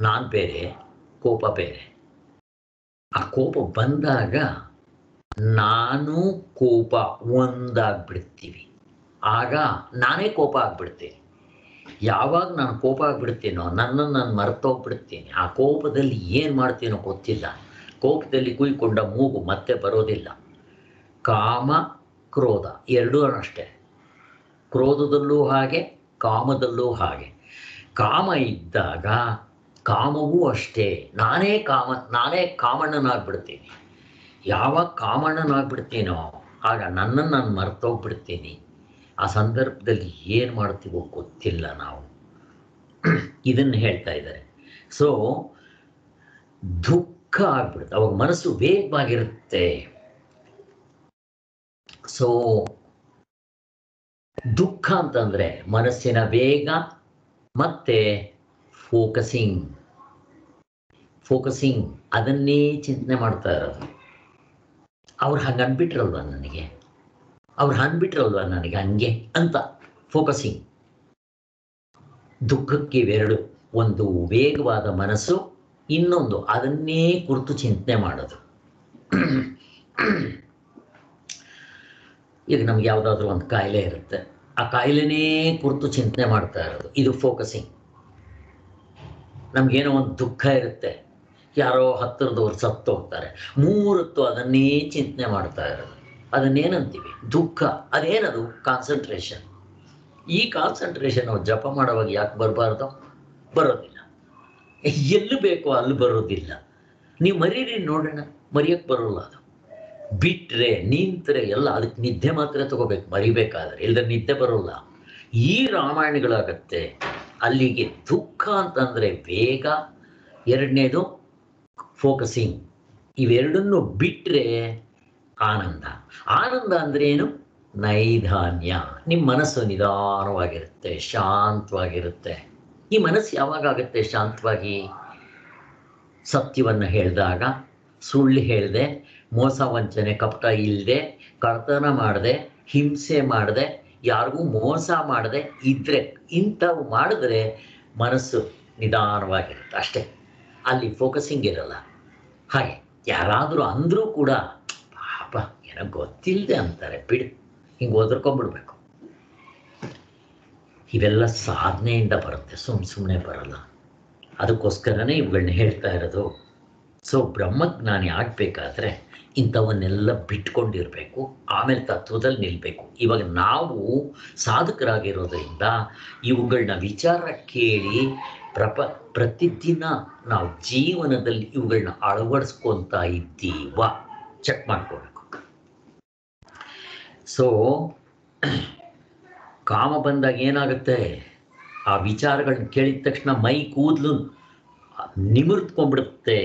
ನಾನು ಬೇರೆ, ಕೋಪ ಬೇರೆ. ಆ ಕೋಪ ಬಂದಾಗ ನಾನು ಕೋಪ ಒಂದಾಗ್ಬಿಡ್ತೀವಿ. ಆಗ ನಾನೇ ಕೋಪ ಆಗ್ಬಿಡ್ತೀನಿ. ಯಾವಾಗ ನಾನು ಕೋಪ ಆಗ್ಬಿಡ್ತೀನೋ, ನನ್ನನ್ನು ನಾನು ಮರ್ತೋಗ್ಬಿಡ್ತೀನಿ. ಆ ಕೋಪದಲ್ಲಿ ಏನು ಮಾಡ್ತೀನೋ ಗೊತ್ತಿಲ್ಲ. ಕೋಪದಲ್ಲಿ ಕುಯ್ಕೊಂಡ ಮೂಗು ಮತ್ತೆ ಬರೋದಿಲ್ಲ. ಕಾಮ ಕ್ರೋಧ, ಎರಡೂ ಅಷ್ಟೇ. ಕ್ರೋಧದಲ್ಲೂ ಹಾಗೆ, ಕಾಮದಲ್ಲೂ ಹಾಗೆ. ಕಾಮ ಇದ್ದಾಗ ಕಾಮವೂ ಅಷ್ಟೇ. ನಾನೇ ಕಾಮ, ನಾನೇ ಕಾಮಣ್ಣನಾಗ್ಬಿಡ್ತೀನಿ. ಯಾವಾಗ ಕಾಮಣ್ಣನಾಗ್ಬಿಡ್ತೀನೋ, ಆಗ ನನ್ನನ್ನು ನಾನು ಮರ್ತೋಗ್ಬಿಡ್ತೀನಿ. ಆ ಸಂದರ್ಭದಲ್ಲಿ ಏನು ಮಾಡ್ತೀವೋ ಗೊತ್ತಿಲ್ಲ ನಾವು. ಇದನ್ನು ಹೇಳ್ತಾ ಇದ್ದಾರೆ. ಸೊ ದುಃಖ ಆಗ್ಬಿಡುತ್ತೆ. ಅವಾಗ ಮನಸ್ಸು ವೇಗವಾಗಿರುತ್ತೆ. ಸೊ ದುಃಖ ಅಂತಂದ್ರೆ ಮನಸ್ಸಿನ ವೇಗ ಮತ್ತೆ ಫೋಕಸಿಂಗ್ ಫೋಕಸಿಂಗ್ ಅದನ್ನೇ ಚಿಂತನೆ ಮಾಡ್ತಾ ಇರೋದು. ಅವ್ರು ಹಂಗೆ ಅನ್ಬಿಟ್ರಲ್ವ ನನಗೆ? ಅವ್ರು ಅನ್ಬಿಟ್ರಲ್ವ ನನಗೆ ಹಂಗೆ ಅಂತ ಫೋಕಸಿಂಗ್ ದುಃಖಕ್ಕೆ ಇವೆರಡು, ಒಂದು ವೇಗವಾದ ಮನಸ್ಸು, ಇನ್ನೊಂದು ಅದನ್ನೇ ಕುರಿತು ಚಿಂತನೆ ಮಾಡೋದು. ಈಗ ನಮ್ಗೆ ಯಾವುದಾದ್ರೂ ಒಂದು ಕಾಯಿಲೆ ಇರುತ್ತೆ. ಆ ಕಾಯಿಲೆನೇ ಕುರಿತು ಚಿಂತನೆ ಮಾಡ್ತಾ ಇರೋದು. ಇದು ಫೋಕಸಿಂಗ್ ನಮ್ಗೇನೋ ಒಂದು ದುಃಖ ಇರುತ್ತೆ. ಯಾರೋ ಹತ್ತಿರದವ್ರು ಸತ್ತು ಹೋಗ್ತಾರೆ. ಮೂರತ್ತು ಅದನ್ನೇ ಚಿಂತನೆ ಮಾಡ್ತಾ ಇರೋದು. ಅದನ್ನೇನಂತೀವಿ? ದುಃಖ. ಅದೇನದು? ಕಾನ್ಸಂಟ್ರೇಷನ್ ಈ ಕಾನ್ಸಂಟ್ರೇಷನ್ ನಾವು ಜಪ ಮಾಡುವಾಗ ಯಾಕೆ ಬರಬಾರ್ದು? ಬರೋದಿಲ್ಲ. ಎಲ್ಲಿ ಬೇಕೋ ಅಲ್ಲಿ ಬರೋದಿಲ್ಲ. ನೀವು ಮರೀರಿ ನೋಡೋಣ. ಮರೆಯಕ್ಕೆ ಬರೋಲ್ಲ ಅದು. ಬಿಟ್ಟರೆ ನಿಂತರೆ ಎಲ್ಲ ಅದಕ್ಕೆ ನಿದ್ದೆ ಮಾತ್ರ ತಗೋಬೇಕು, ಮರಿಬೇಕಾದ್ರೆ. ಇಲ್ಲದ್ರೆ ನಿದ್ದೆ ಬರೋಲ್ಲ. ಈ ರಾಮಾಯಣಗಳಾಗತ್ತೆ. ಅಲ್ಲಿಗೆ ದುಃಖ ಅಂತಂದರೆ ಬೇಗ. ಎರಡನೇದು ಫೋಕಸಿಂಗ್ ಇವೆರಡನ್ನು ಬಿಟ್ಟರೆ ಆನಂದ. ಆನಂದ ಅಂದ್ರೆ ಏನು? ನೈಧಾನ್ಯ. ನಿಮ್ಮ ಮನಸ್ಸು ನಿಧಾನವಾಗಿರುತ್ತೆ, ಶಾಂತವಾಗಿರುತ್ತೆ. ಈ ಮನಸ್ಸು ಯಾವಾಗ ಆಗುತ್ತೆ ಶಾಂತವಾಗಿ? ಸತ್ಯವನ್ನು ಹೇಳಿದಾಗ, ಸುಳ್ಳು ಹೇಳಿದೆ ಮೋಸ ವಂಚನೆ, ಕಪಟ ಇಲ್ಲದೆ ಕಳ್ತನ ಮಾಡದೆ, ಹಿಂಸೆ ಮಾಡದೆ, ಯಾರಿಗೂ ಮೋಸ ಮಾಡದೆ ಇದ್ರೆ, ಇಂಥವು ಮಾಡಿದ್ರೆ ಮನಸ್ಸು ನಿಧಾನವಾಗಿರುತ್ತೆ ಅಷ್ಟೇ. ಅಲ್ಲಿ ಫೋಕಸಿಂಗ್ ಇರಲ್ಲ. ಹಾಗೆ ಯಾರಾದರೂ ಅಂದರೂ ಕೂಡ, ಪಾಪ ಏನೋ ಗೊತ್ತಿಲ್ಲದೆ ಅಂತಾರೆ, ಬಿಡು, ಹಿಂಗೆ ಒದರ್ಕೊಂಡ್ಬಿಡ್ಬೇಕು. ಇವೆಲ್ಲ ಸಾಧನೆಯಿಂದ ಬರುತ್ತೆ, ಸುಮ್ ಸುಮ್ಮನೆ ಬರಲ್ಲ. ಅದಕ್ಕೋಸ್ಕರನೇ ಇವುಗಳನ್ನ ಹೇಳ್ತಾ ಇರೋದು. ಸೊ ಬ್ರಹ್ಮಜ್ಞಾನಿ ಆಗಬೇಕಾದ್ರೆ ಇಂಥವನ್ನೆಲ್ಲ ಬಿಟ್ಕೊಂಡಿರಬೇಕು, ಆಮೇಲೆ ತತ್ವದಲ್ಲಿ ನಿಲ್ಲಬೇಕು ಇವಾಗ ನಾವು ಸಾಧಕರಾಗಿರೋದ್ರಿಂದ ಇವುಗಳನ್ನ ವಿಚಾರ ಕೇಳಿ ಪ್ರಪ, ಪ್ರತಿದಿನ ನಾವು ಜೀವನದಲ್ಲಿ ಇವುಗಳನ್ನ ಅಳವಡಿಸ್ಕೊತಾ ಇದ್ದೀವ. ಚೆಕ್ ಮಾಡ್ಕೋಬೇಕು. ಸೊ ಕಾಮ ಬಂದಾಗ ಏನಾಗುತ್ತೆ? ಆ ವಿಚಾರಗಳನ್ನ ಕೇಳಿದ ತಕ್ಷಣ ಮೈ ಕೂದಲು ನಿಮಿರ್ತ್ಕೊಂಡ್ಬಿಡುತ್ತೆ.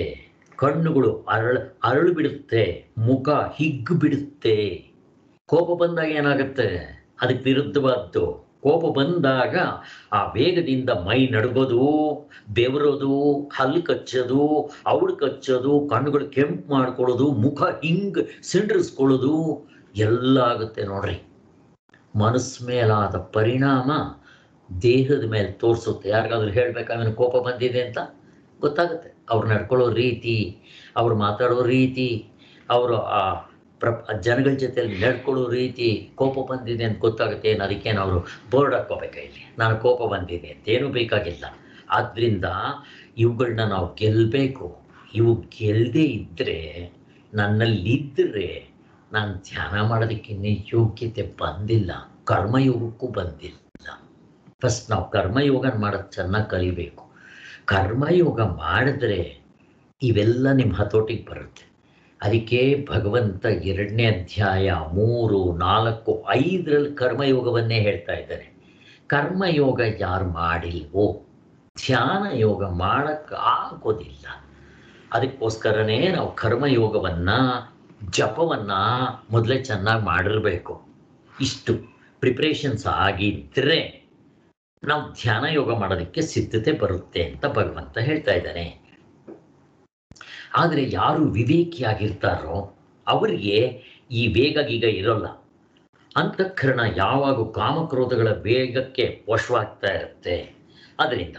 ಕಣ್ಣುಗಳು ಅರಳ, ಅರಳು ಬಿಡುತ್ತೆ, ಮುಖ ಹಿಗ್ಗು ಬಿಡುತ್ತೆ. ಕೋಪ ಬಂದಾಗ ಏನಾಗುತ್ತೆ? ಅದಕ್ಕೆ ವಿರುದ್ಧವಾದ್ದು. ಕೋಪ ಬಂದಾಗ ಆ ವೇಗದಿಂದ ಮೈ ನಡುಗೋದು, ಬೆವರೋದು, ಹಲ್ಲು ಕಚ್ಚೋದು, ಅವಳು ಕಚ್ಚೋದು, ಕಣ್ಣುಗಳು ಕೆಂಪು ಮಾಡ್ಕೊಳ್ಳೋದು, ಮುಖ ಹಿಂಗ್ ಸಿಂಡ್ರಿಸ್ಕೊಳ್ಳೋದು, ಎಲ್ಲ ಆಗುತ್ತೆ ನೋಡ್ರಿ. ಮನಸ್ಸು ಮೇಲಾದ ಪರಿಣಾಮ ದೇಹದ ಮೇಲೆ ತೋರಿಸುತ್ತೆ. ಯಾರಿಗಾದ್ರೂ ಹೇಳ್ಬೇಕಾದ್ರೆ ಕೋಪ ಬಂದಿದೆ ಅಂತ? ಗೊತ್ತಾಗುತ್ತೆ. ಅವ್ರು ನಡ್ಕೊಳ್ಳೋ ರೀತಿ, ಅವ್ರು ಮಾತಾಡೋ ರೀತಿ, ಅವರು, ಆ ಪ್ರ ಜನಗಳ ಜೊತೆಯಲ್ಲಿ ನಡ್ಕೊಳ್ಳೋ ರೀತಿ ಕೋಪ ಬಂದಿದೆ ಅಂತ ಗೊತ್ತಾಗುತ್ತೆ. ಏನು ಅದಕ್ಕೇನು ಅವರು ಬೋರ್ಡ್ ಹಾಕ್ಕೋಬೇಕಾ ಇಲ್ಲಿ? ನಾನು ಕೋಪ ಬಂದಿದೆ ಅಂತ ಏನೂ ಬೇಕಾಗಿಲ್ಲ. ಆದ್ದರಿಂದ ಇವುಗಳನ್ನ ನಾವು ಗೆಲ್ಲಬೇಕು ಇವು ಗೆಲ್ಲದೆ ಇದ್ದರೆ ನನ್ನಲ್ಲಿದ್ದರೆ ನಾನು ಧ್ಯಾನ ಮಾಡೋದಕ್ಕಿನ್ನೇ ಯೋಗ್ಯತೆ ಬಂದಿಲ್ಲ. ಕರ್ಮಯೋಗಕ್ಕೂ ಬಂದಿಲ್ಲ. ಫಸ್ಟ್ ನಾವು ಕರ್ಮಯೋಗನ ಮಾಡೋದು ಚೆನ್ನಾಗಿ ಕಲಿಬೇಕು. ಕರ್ಮಯೋಗ ಮಾಡಿದ್ರೆ ಇವೆಲ್ಲ ನಿಮ್ಮ ಹತೋಟಿಗೆ ಬರುತ್ತೆ. ಅದಕ್ಕೆ ಭಗವಂತ ಎರಡನೇ ಅಧ್ಯಾಯ ಮೂರು, ನಾಲ್ಕು, ಐದರಲ್ಲಿ ಕರ್ಮಯೋಗವನ್ನೇ ಹೇಳ್ತಾ ಇದ್ದಾರೆ ಕರ್ಮಯೋಗ ಯಾರು ಮಾಡಿಲ್ವೋ, ಧ್ಯಾನ ಯೋಗ ಮಾಡೋಕ್ಕಾಗೋದಿಲ್ಲ ಅದಕ್ಕೋಸ್ಕರನೇ ನಾವು ಕರ್ಮಯೋಗವನ್ನು, ಜಪವನ್ನು ಮೊದಲೇ ಚೆನ್ನಾಗಿ ಮಾಡಿರಬೇಕು. ಇಷ್ಟು. ಪ್ರಿಪ್ರೇಷನ್ಸ್ ಆಗಿದ್ದರೆ ನಾವು ಧ್ಯಾನ ಯೋಗ ಮಾಡೋದಕ್ಕೆ ಸಿದ್ಧತೆ ಬರುತ್ತೆ ಅಂತ ಭಗವಂತ ಹೇಳ್ತಾ ಇದ್ದಾನೆ. ಆದರೆ ಯಾರು ವಿವೇಕಿಯಾಗಿರ್ತಾರೋ ಅವರಿಗೆ ಈ ವೇಗ ಈಗ ಇರೋಲ್ಲ. ಅಂತಃಕರಣ ಯಾವಾಗ ಕಾಮಕ್ರೋಧಗಳ ವೇಗಕ್ಕೆ ವಶವಾಗ್ತಾ ಇರುತ್ತೆ. ಅದರಿಂದ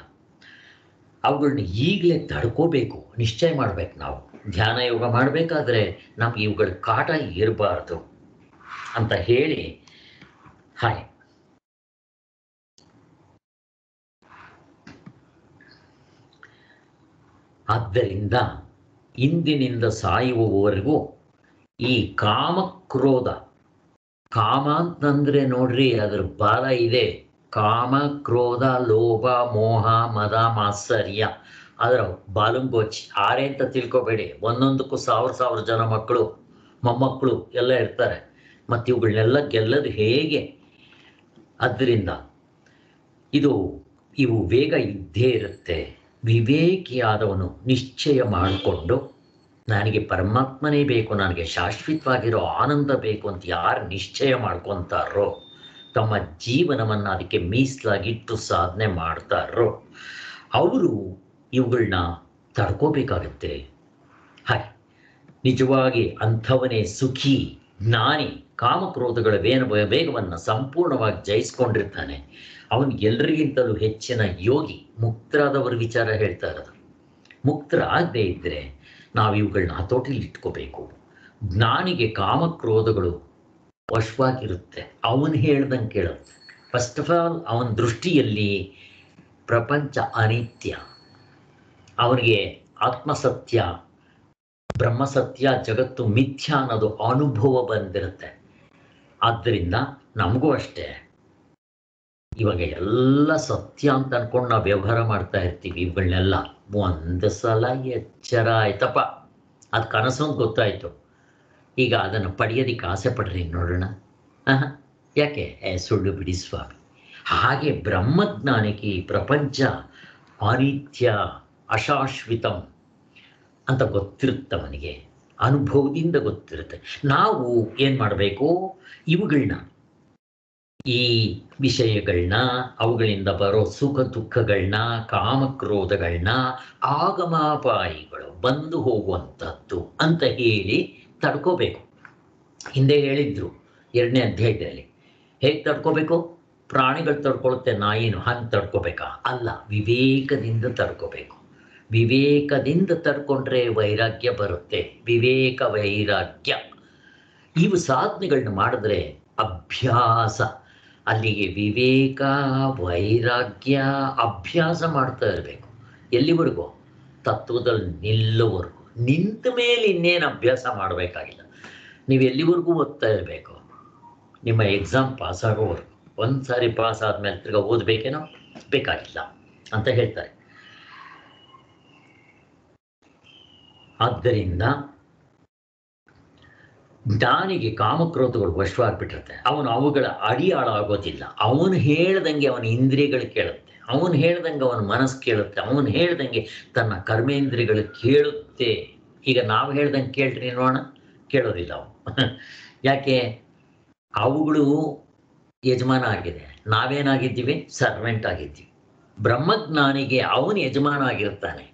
ಅವುಗಳನ್ನ ಈಗಲೇ ತಡ್ಕೋಬೇಕು, ನಿಶ್ಚಯ ಮಾಡ್ಬೇಕು ನಾವು. ಧ್ಯಾನ ಯೋಗ ಮಾಡಬೇಕಾದ್ರೆ ನಮ್ಗೆ ಇವುಗಳ ಕಾಟ ಇರಬಾರ್ದು ಅಂತ ಹೇಳಿ ಹಾಯ್ ಆದ್ದರಿಂದ ಇಂದಿನಿಂದ ಸಾಯುವವರೆಗೂ ಈ ಕಾಮಕ್ರೋಧ, ಕಾಮ ಅಂತಂದ್ರೆ ನೋಡ್ರಿ ಅದ್ರ ಬಾಲ ಇದೆ. ಕಾಮ, ಕ್ರೋಧ, ಲೋಭ, ಮೋಹ, ಮದ, ಮಾತ್ಸರ್ಯ, ಅದರ ಬಾಲಂಗೋಚ್ ಆರೆ ಅಂತ ತಿಳ್ಕೊಬೇಡಿ. ಒಂದೊಂದಕ್ಕೂ ಸಾವಿರ ಸಾವಿರ ಜನ ಮಕ್ಕಳು, ಮೊಮ್ಮಕ್ಕಳು ಎಲ್ಲ ಇರ್ತಾರೆ. ಮತ್ತು ಇವುಗಳನ್ನೆಲ್ಲ ಗೆಲ್ಲದು ಹೇಗೆ? ಅದರಿಂದ ಇದು, ಇವು ವೇಗ ಇದ್ದೇ ಇರುತ್ತೆ. ವಿವೇಕಿಯಾದವನು ನಿಶ್ಚಯ ಮಾಡಿಕೊಂಡು, ನನಗೆ ಪರಮಾತ್ಮನೇ ಬೇಕು, ನನಗೆ ಶಾಶ್ವತವಾಗಿರೋ ಆನಂದ ಬೇಕು ಅಂತ ಯಾರು ನಿಶ್ಚಯ ಮಾಡ್ಕೊತಾರೋ, ತಮ್ಮ ಜೀವನವನ್ನು ಅದಕ್ಕೆ ಮೀಸಲಾಗಿಟ್ಟು ಸಾಧನೆ ಮಾಡ್ತಾರೋ, ಅವರು ಇವುಗಳನ್ನ ತಡ್ಕೋಬೇಕಾಗತ್ತೆ. ಹಾಗೆ ನಿಜವಾಗಿ ಅಂಥವನೇ ಸುಖಿ, ಜ್ಞಾನಿ, ಕಾಮಕ್ರೋಧಗಳ ವೇನ ವೇಗವನ್ನು ಸಂಪೂರ್ಣವಾಗಿ ಜಯಿಸ್ಕೊಂಡಿರ್ತಾನೆ. ಅವನು ಎಲ್ರಿಗಿಂತಲೂ ಹೆಚ್ಚಿನ ಯೋಗಿ, ಮುಕ್ತರಾದವರ ವಿಚಾರ ಹೇಳ್ತಾ ಇರೋದು. ಮುಕ್ತರಾಗದೇ ಇದ್ದರೆ ನಾವು ಇವುಗಳನ್ನ ಹತೋಟಿಲಿ ಇಟ್ಕೋಬೇಕು. ಜ್ಞಾನಿಗೆ ಕಾಮಕ್ರೋಧಗಳು ವಶವಾಗಿರುತ್ತೆ. ಅವನು ಹೇಳ್ದಂಗೆ ಕೇಳುತ್ತೆ ಫಸ್ಟ್ ಆಫ್ ಆಲ್ ಅವನ ದೃಷ್ಟಿಯಲ್ಲಿ ಪ್ರಪಂಚ ಅನಿತ್ಯ. ಅವನಿಗೆ ಆತ್ಮಸತ್ಯ, ಬ್ರಹ್ಮಸತ್ಯ, ಜಗತ್ತು ಮಿಥ್ಯ ಅನ್ನೋದು ಅನುಭವ ಬಂದಿರುತ್ತೆ. ಆದ್ದರಿಂದ ನಮಗೂ ಅಷ್ಟೇ. ಇವಾಗ ಎಲ್ಲ ಸತ್ಯ ಅಂತ ಅನ್ಕೊಂಡು ನಾವು ವ್ಯವಹಾರ ಮಾಡ್ತಾ ಇರ್ತೀವಿ ಇವುಗಳನ್ನೆಲ್ಲ ಒಂದು ಸಲ ಎಚ್ಚರ ಆಯ್ತಪ್ಪ. ಅದು ಕನಸು ಅಂತ ಗೊತ್ತಾಯ್ತು. ಈಗ ಅದನ್ನು ಪಡೆಯೋದಿಕ್ಕೆ ಆಸೆ ಪಡ್ರಿ ನೋಡೋಣ. ಯಾಕೆ? ಏ, ಸುಳ್ಳು ಬಿಡಿ ಸ್ವಾಮಿ. ಹಾಗೆ ಬ್ರಹ್ಮಜ್ಞಾನಕ್ಕೆ ಈ ಪ್ರಪಂಚ ಅನಿತ್ಯ ಅಶಾಶ್ವಿತಂ ಅಂತ ಗೊತ್ತಿರುತ್ತೆ ಅವನಿಗೆ. ಅನುಭವದಿಂದ ಗೊತ್ತಿರುತ್ತೆ. ನಾವು ಏನು ಮಾಡಬೇಕು? ಇವುಗಳನ್ನ ಈ ವಿಷಯಗಳನ್ನ ಅವುಗಳಿಂದ ಬರೋ ಸುಖ ದುಃಖಗಳನ್ನ ಕಾಮಕ್ರೋಧಗಳನ್ನ ಆಗಮಾಪಾಯಿಗಳು ಬಂದು ಹೋಗುವಂಥದ್ದು ಅಂತ ಹೇಳಿ ತಡ್ಕೋಬೇಕು. ಹಿಂದೆ ಹೇಳಿದ್ರು ಎರಡನೇ ಅಧ್ಯಾಯದಲ್ಲಿ, ಹೇಗೆ ತಡ್ಕೋಬೇಕು? ಪ್ರಾಣಿಗಳು ತಡ್ಕೊಳುತ್ತೆ, ನಾಯಿನು ಹಂಗೆ ತಡ್ಕೋಬೇಕಾ? ಅಲ್ಲ, ವಿವೇಕದಿಂದ ತಡ್ಕೋಬೇಕು. ವಿವೇಕದಿಂದ ತಡ್ಕೊಂಡ್ರೆ ವೈರಾಗ್ಯ ಬರುತ್ತೆ. ವಿವೇಕ ವೈರಾಗ್ಯ. ಇವು ಸಾಧನೆಗಳನ್ನ ಮಾಡಿದ್ರೆ ಅಭ್ಯಾಸ. ಅಲ್ಲಿಗೆ ವಿವೇಕ, ವೈರಾಗ್ಯ, ಅಭ್ಯಾಸ ಮಾಡ್ತಾ ಇರಬೇಕು. ಎಲ್ಲಿವರೆಗೂ? ತತ್ವದಲ್ಲಿ ನಿಲ್ಲುವರೆಗೂ ನಿಂತ ಮೇಲೆ ಇನ್ನೇನು ಅಭ್ಯಾಸ ಮಾಡಬೇಕಾಗಿಲ್ಲ. ನೀವು ಎಲ್ಲಿವರೆಗೂ ಓದ್ತಾ ಇರಬೇಕು? ನಿಮ್ಮ ಎಕ್ಸಾಮ್ ಪಾಸ್ ಆಗೋವರೆಗೂ. ಒಂದು ಸಾರಿ ಪಾಸ್ ಆದಮೇಲೆ ತಿರ್ಗ ಓದಬೇಕೇನೋ? ಬೇಕಾಗಿಲ್ಲ ಅಂತ ಹೇಳ್ತಾರೆ. ಆದ್ದರಿಂದ ಜ್ಞಾನಿಗೆ ಕಾಮಕ್ರೋಧಗಳು ವಶವಾಗ್ಬಿಟ್ಟಿರುತ್ತೆ. ಅವನು ಅವುಗಳ ಅಡಿಯಾಳ ಆಗೋದಿಲ್ಲ ಅವನು ಹೇಳ್ದಂಗೆ ಅವನ ಇಂದ್ರಿಯಗಳು ಕೇಳುತ್ತೆ. ಅವನು ಹೇಳ್ದಂಗೆ ಅವನ ಮನಸ್ಸು ಕೇಳುತ್ತೆ. ಅವನು ಹೇಳ್ದಂಗೆ ತನ್ನ ಕರ್ಮೇಂದ್ರಿಯಗಳು ಕೇಳುತ್ತೆ. ಈಗ ನಾವು ಹೇಳ್ದಂಗೆ ಕೇಳ್ರಿ ನೋಡೋಣ. ಕೇಳೋದಿಲ್ಲ ಅವನು. ಯಾಕೆ? ಅವುಗಳು ಯಜಮಾನ ಆಗಿದೆ. ನಾವೇನಾಗಿದ್ದೀವಿ? ಸರ್ವೆಂಟ್ ಆಗಿದ್ದೀವಿ. ಬ್ರಹ್ಮಜ್ಞಾನಿಗೆ ಅವನು ಯಜಮಾನ ಆಗಿರ್ತಾನೆ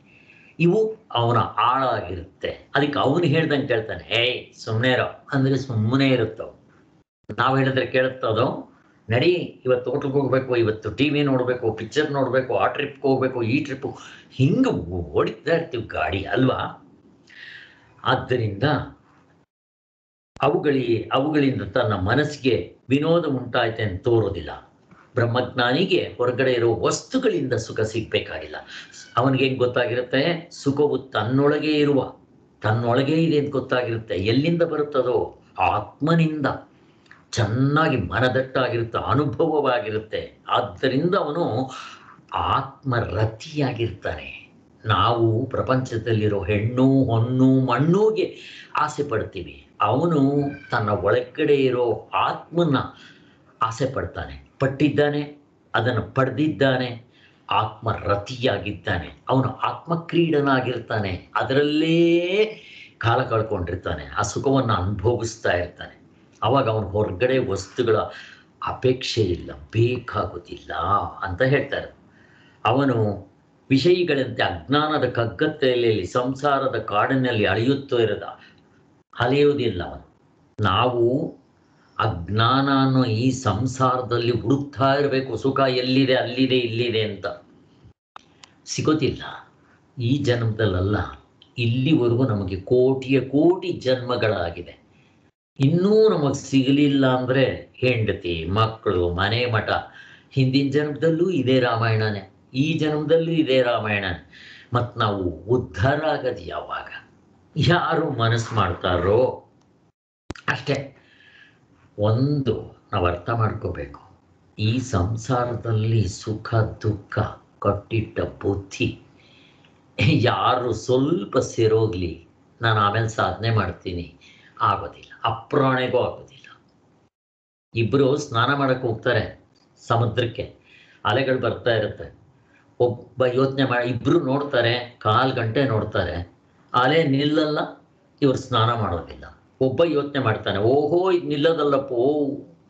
ಇವು ಅವನ ಆಳ ಆಗಿರುತ್ತೆ ಅದಕ್ಕೆ ಅವನು ಹೇಳ್ದಂಗೆ ಕೇಳ್ತಾನೆ, ಏಯ್ ಸುಮ್ಮನೆ ಇರೋ. ಅಂದರೆ ಸುಮ್ಮನೆ ಇರುತ್ತವು. ನಾವು ಹೇಳಿದ್ರೆ ಕೇಳುತ್ತದೋ ನಡಿ, ಇವತ್ತು ಹೋಟ್ಲಿಗೆ ಹೋಗ್ಬೇಕು, ಇವತ್ತು ಟಿ ವಿ ನೋಡಬೇಕು ಪಿಕ್ಚರ್ ನೋಡಬೇಕು, ಆ ಟ್ರಿಪ್ಗೆ ಹೋಗ್ಬೇಕು, ಈ ಟ್ರಿಪ್ಪು ಹಿಂಗೆ ಓಡಿತಾ ಇರ್ತೀವಿ ಗಾಡಿ, ಅಲ್ವಾ? ಆದ್ದರಿಂದ ಅವುಗಳಿ ಅವುಗಳಿಂದ ತನ್ನ ಮನಸ್ಸಿಗೆ ವಿನೋದ ಉಂಟಾಯ್ತೆ ಅಂತ ತೋರೋದಿಲ್ಲ ಬ್ರಹ್ಮಜ್ಞಾನಿಗೆ ಹೊರಗಡೆ ಇರೋ ವಸ್ತುಗಳಿಂದ ಸುಖ ಸಿಗ್ಬೇಕಾಗಿಲ್ಲ. ಅವನಿಗೆ ಹೆಂಗ್ ಗೊತ್ತಾಗಿರುತ್ತೆ? ಸುಖವು ತನ್ನೊಳಗೆ ಇರುವ, ತನ್ನೊಳಗೆ ಇದೆ ಅಂತ ಗೊತ್ತಾಗಿರುತ್ತೆ. ಎಲ್ಲಿಂದ ಬರುತ್ತದೋ? ಆತ್ಮನಿಂದ. ಚೆನ್ನಾಗಿ ಮನದಟ್ಟಾಗಿರುತ್ತೆ, ಅನುಭವವಾಗಿರುತ್ತೆ. ಆದ್ದರಿಂದ ಅವನು ಆತ್ಮರತಿಯಾಗಿರ್ತಾನೆ. ನಾವು ಪ್ರಪಂಚದಲ್ಲಿರೋ ಹೆಣ್ಣು, ಹೊಣ್ಣು, ಮಣ್ಣುಗೆ ಆಸೆ ಪಡ್ತೀವಿ. ಅವನು ತನ್ನ ಒಳಗಡೆ ಇರೋ ಆತ್ಮನ ಆಸೆ ಪಡ್ತಾನೆ. ಪಟ್ಟಿದ್ದಾನೆ, ಅದನ್ನು ಪಡೆದಿದ್ದಾನೆ, ಆತ್ಮರತಿಯಾಗಿದ್ದಾನೆ. ಅವನು ಆತ್ಮಕ್ರೀಡನಾಗಿರ್ತಾನೆ. ಅದರಲ್ಲೇ ಕಾಲ ಕಳ್ಕೊಂಡಿರ್ತಾನೆ, ಆ ಸುಖವನ್ನು ಅನುಭವಿಸ್ತಾ ಇರ್ತಾನೆ. ಅವಾಗ ಅವನು ಹೊರಗಡೆ ವಸ್ತುಗಳ ಅಪೇಕ್ಷೆ ಇಲ್ಲ, ಬೇಕಾಗೋದಿಲ್ಲ ಅಂತ ಹೇಳ್ತಾರೆ. ಅವನು ವಿಷಯಗಳಂತೆ ಅಜ್ಞಾನದ ಕಗ್ಗತ್ತೆಯಲ್ಲಿ ಸಂಸಾರದ ಕಾಡಿನಲ್ಲಿ ಅಳೆಯುತ್ತೋ ಇರದ, ಅಲೆಯುವುದಿಲ್ಲ ಅವನು. ನಾವು ಅಜ್ಞಾನ ಅನ್ನೋ ಈ ಸಂಸಾರದಲ್ಲಿ ಹುಡುಕ್ತಾ ಇರಬೇಕು. ಸುಖ ಎಲ್ಲಿದೆ, ಅಲ್ಲಿದೆ, ಇಲ್ಲಿದೆ ಅಂತ. ಸಿಗೋದಿಲ್ಲ. ಈ ಜನ್ಮದಲ್ಲಲ್ಲ, ಇಲ್ಲಿವರೆಗೂ ನಮಗೆ ಕೋಟಿಯ ಕೋಟಿ ಜನ್ಮಗಳಾಗಿದೆ ಇನ್ನೂ ನಮಗೆ ಸಿಗಲಿಲ್ಲ ಅಂದರೆ ಹೆಂಡತಿ, ಮಕ್ಕಳು, ಮನೆ ಮಠ. ಹಿಂದಿನ ಜನ್ಮದಲ್ಲೂ ಇದೇ ರಾಮಾಯಣನೇ. ಈ ಜನ್ಮದಲ್ಲೂ ಇದೇ ರಾಮಾಯಣನೇ. ಮತ್ತು ನಾವು ಉದ್ಧಾರ ಆಗೋದು ಯಾವಾಗ? ಯಾರು ಮನಸ್ಸು ಮಾಡ್ತಾರೋ? ಅಷ್ಟೇ. ಒಂದು ನಾವು ಅರ್ಥ ಮಾಡ್ಕೋಬೇಕು. ಈ ಸಂಸಾರದಲ್ಲಿ ಸುಖ, ದುಃಖ, ಕಟ್ಟಿಟ್ಟ ಬುದ್ಧಿ, ಯಾರು ಸ್ವಲ್ಪ ಸೇರೋಗ್ಲಿ, ನಾನು ಆಮೇಲೆ ಸಾಧನೆ ಮಾಡ್ತೀನಿ, ಆಗೋದಿಲ್ಲ, ಅಪ್ರಾಣೆಗೂ ಆಗೋದಿಲ್ಲ. ಇಬ್ಬರು ಸ್ನಾನ ಮಾಡಕ್ಕೆ ಹೋಗ್ತಾರೆ, ಸಮುದ್ರಕ್ಕೆ, ಅಲೆಗಳು ಬರ್ತಾ ಇರುತ್ತೆ. ಒಬ್ಬ ಯೋಚನೆ ಮಾಡಿ ಇಬ್ಬರು ನೋಡ್ತಾರೆ, ಕಾಲು ಗಂಟೆ ನೋಡ್ತಾರೆ, ಅಲೆ ನಿಲ್ಲಲ್ಲ, ಇವರು ಸ್ನಾನ ಮಾಡೋದಿಲ್ಲ. ಒಬ್ಬ ಯೋಚನೆ ಮಾಡ್ತಾನೆ, ಓಹೋ ಇದು ನಿಲ್ಲೋದಲ್ಲಪ್ಪ, ಓ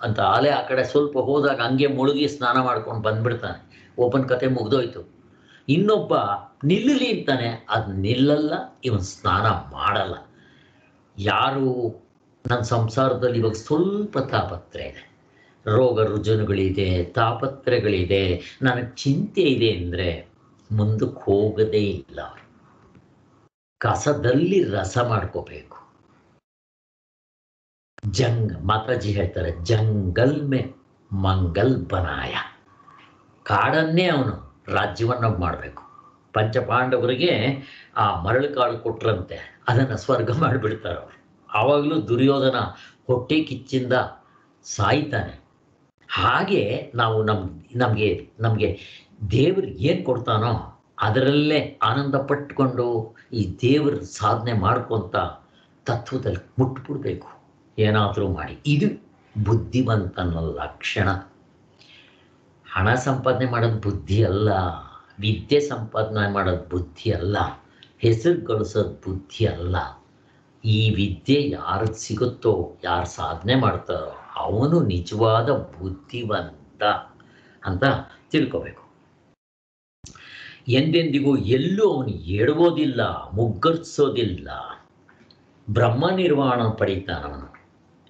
ಅಂತ ಅಲೆ ಆ ಕಡೆ ಸ್ವಲ್ಪ ಹೋದಾಗ ಹಂಗೆ ಮುಳುಗಿ ಸ್ನಾನ ಮಾಡ್ಕೊಂಡು ಬಂದ್ಬಿಡ್ತಾನೆ. ಒಬ್ಬನ ಕತೆ ಮುಗ್ದೋಯ್ತು. ಇನ್ನೊಬ್ಬ ನಿಲ್ಲಲಿ ಅಂತಾನೆ, ಅದು ನಿಲ್ಲಲ್ಲ, ಇವನ್ ಸ್ನಾನ ಮಾಡಲ್ಲ. ಯಾರು ನನ್ನ ಸಂಸಾರದಲ್ಲಿ ಇವಾಗ ಸ್ವಲ್ಪ ತಾಪತ್ರೆ ಇದೆ. ರೋಗ ರುಜುನುಗಳಿದೆ, ತಾಪತ್ರೆಗಳಿದೆ, ನನಗೆ ಚಿಂತೆ ಇದೆ ಅಂದರೆ ಮುಂದಕ್ಕೆ ಹೋಗದೇ ಇಲ್ಲ ಕಸದಲ್ಲಿ ರಸ ಮಾಡ್ಕೋಬೇಕು. ಜಂಗ್ ಮಾತಾಜಿ ಹೇಳ್ತಾರೆ, ಜಂಗಲ್ ಮೇ ಮಂಗಲ್ ಬನಾಯ. ಕಾಡನ್ನೇ ಅವನು ರಾಜ್ಯವನ್ನ ಮಾಡಬೇಕು. ಪಂಚಪಾಂಡವರಿಗೆ ಆ ಮರಳು ಕಾಡು ಕೊಟ್ರಂತೆ, ಅದನ್ನು ಸ್ವರ್ಗ ಮಾಡಿಬಿಡ್ತಾರೆ. ಅವರು ಆವಾಗಲೂ ದುರ್ಯೋಧನ ಹೊಟ್ಟೆ ಕಿಚ್ಚಿಂದ ಸಾಯ್ತಾನೆ. ಹಾಗೆ ನಾವು ನಮ್, ನಮಗೆ ನಮಗೆ ದೇವರು ಏನು ಕೊಡ್ತಾನೋ ಅದರಲ್ಲೇ ಆನಂದ ಪಟ್ಕೊಂಡು ಈ ದೇವರ ಸಾಧನೆ ಮಾಡ್ಕೊತ ತತ್ವದಲ್ಲಿ ಮುಟ್ಬಿಡ್ಬೇಕು. ಏನಾದರೂ ಮಾಡಿ. ಇದು ಬುದ್ಧಿವಂತನ ಲಕ್ಷಣ. ಹಣ ಸಂಪಾದನೆ ಮಾಡೋದು ಬುದ್ಧಿ ಅಲ್ಲ. ವಿದ್ಯೆ ಸಂಪಾದನೆ ಮಾಡೋದು ಬುದ್ಧಿ ಅಲ್ಲ. ಹೆಸರು ಗಳಿಸೋದು ಬುದ್ಧಿ ಅಲ್ಲ. ಈ ವಿದ್ಯೆ ಯಾರು ಸಿಗುತ್ತೋ, ಯಾರು ಸಾಧನೆ ಮಾಡ್ತಾರೋ ಅವನು ನಿಜವಾದ ಬುದ್ಧಿವಂತ ಅಂತ ತಿಳ್ಕೋಬೇಕು. ಎಂದೆಂದಿಗೂ ಎಲ್ಲೂ ಅವನು ಎಡಗೋದಿಲ್ಲ ಮುಗ್ಗರ್ಸೋದಿಲ್ಲ. ಬ್ರಹ್ಮ ನಿರ್ವಾಣ ಪಡೀತಾನವನು.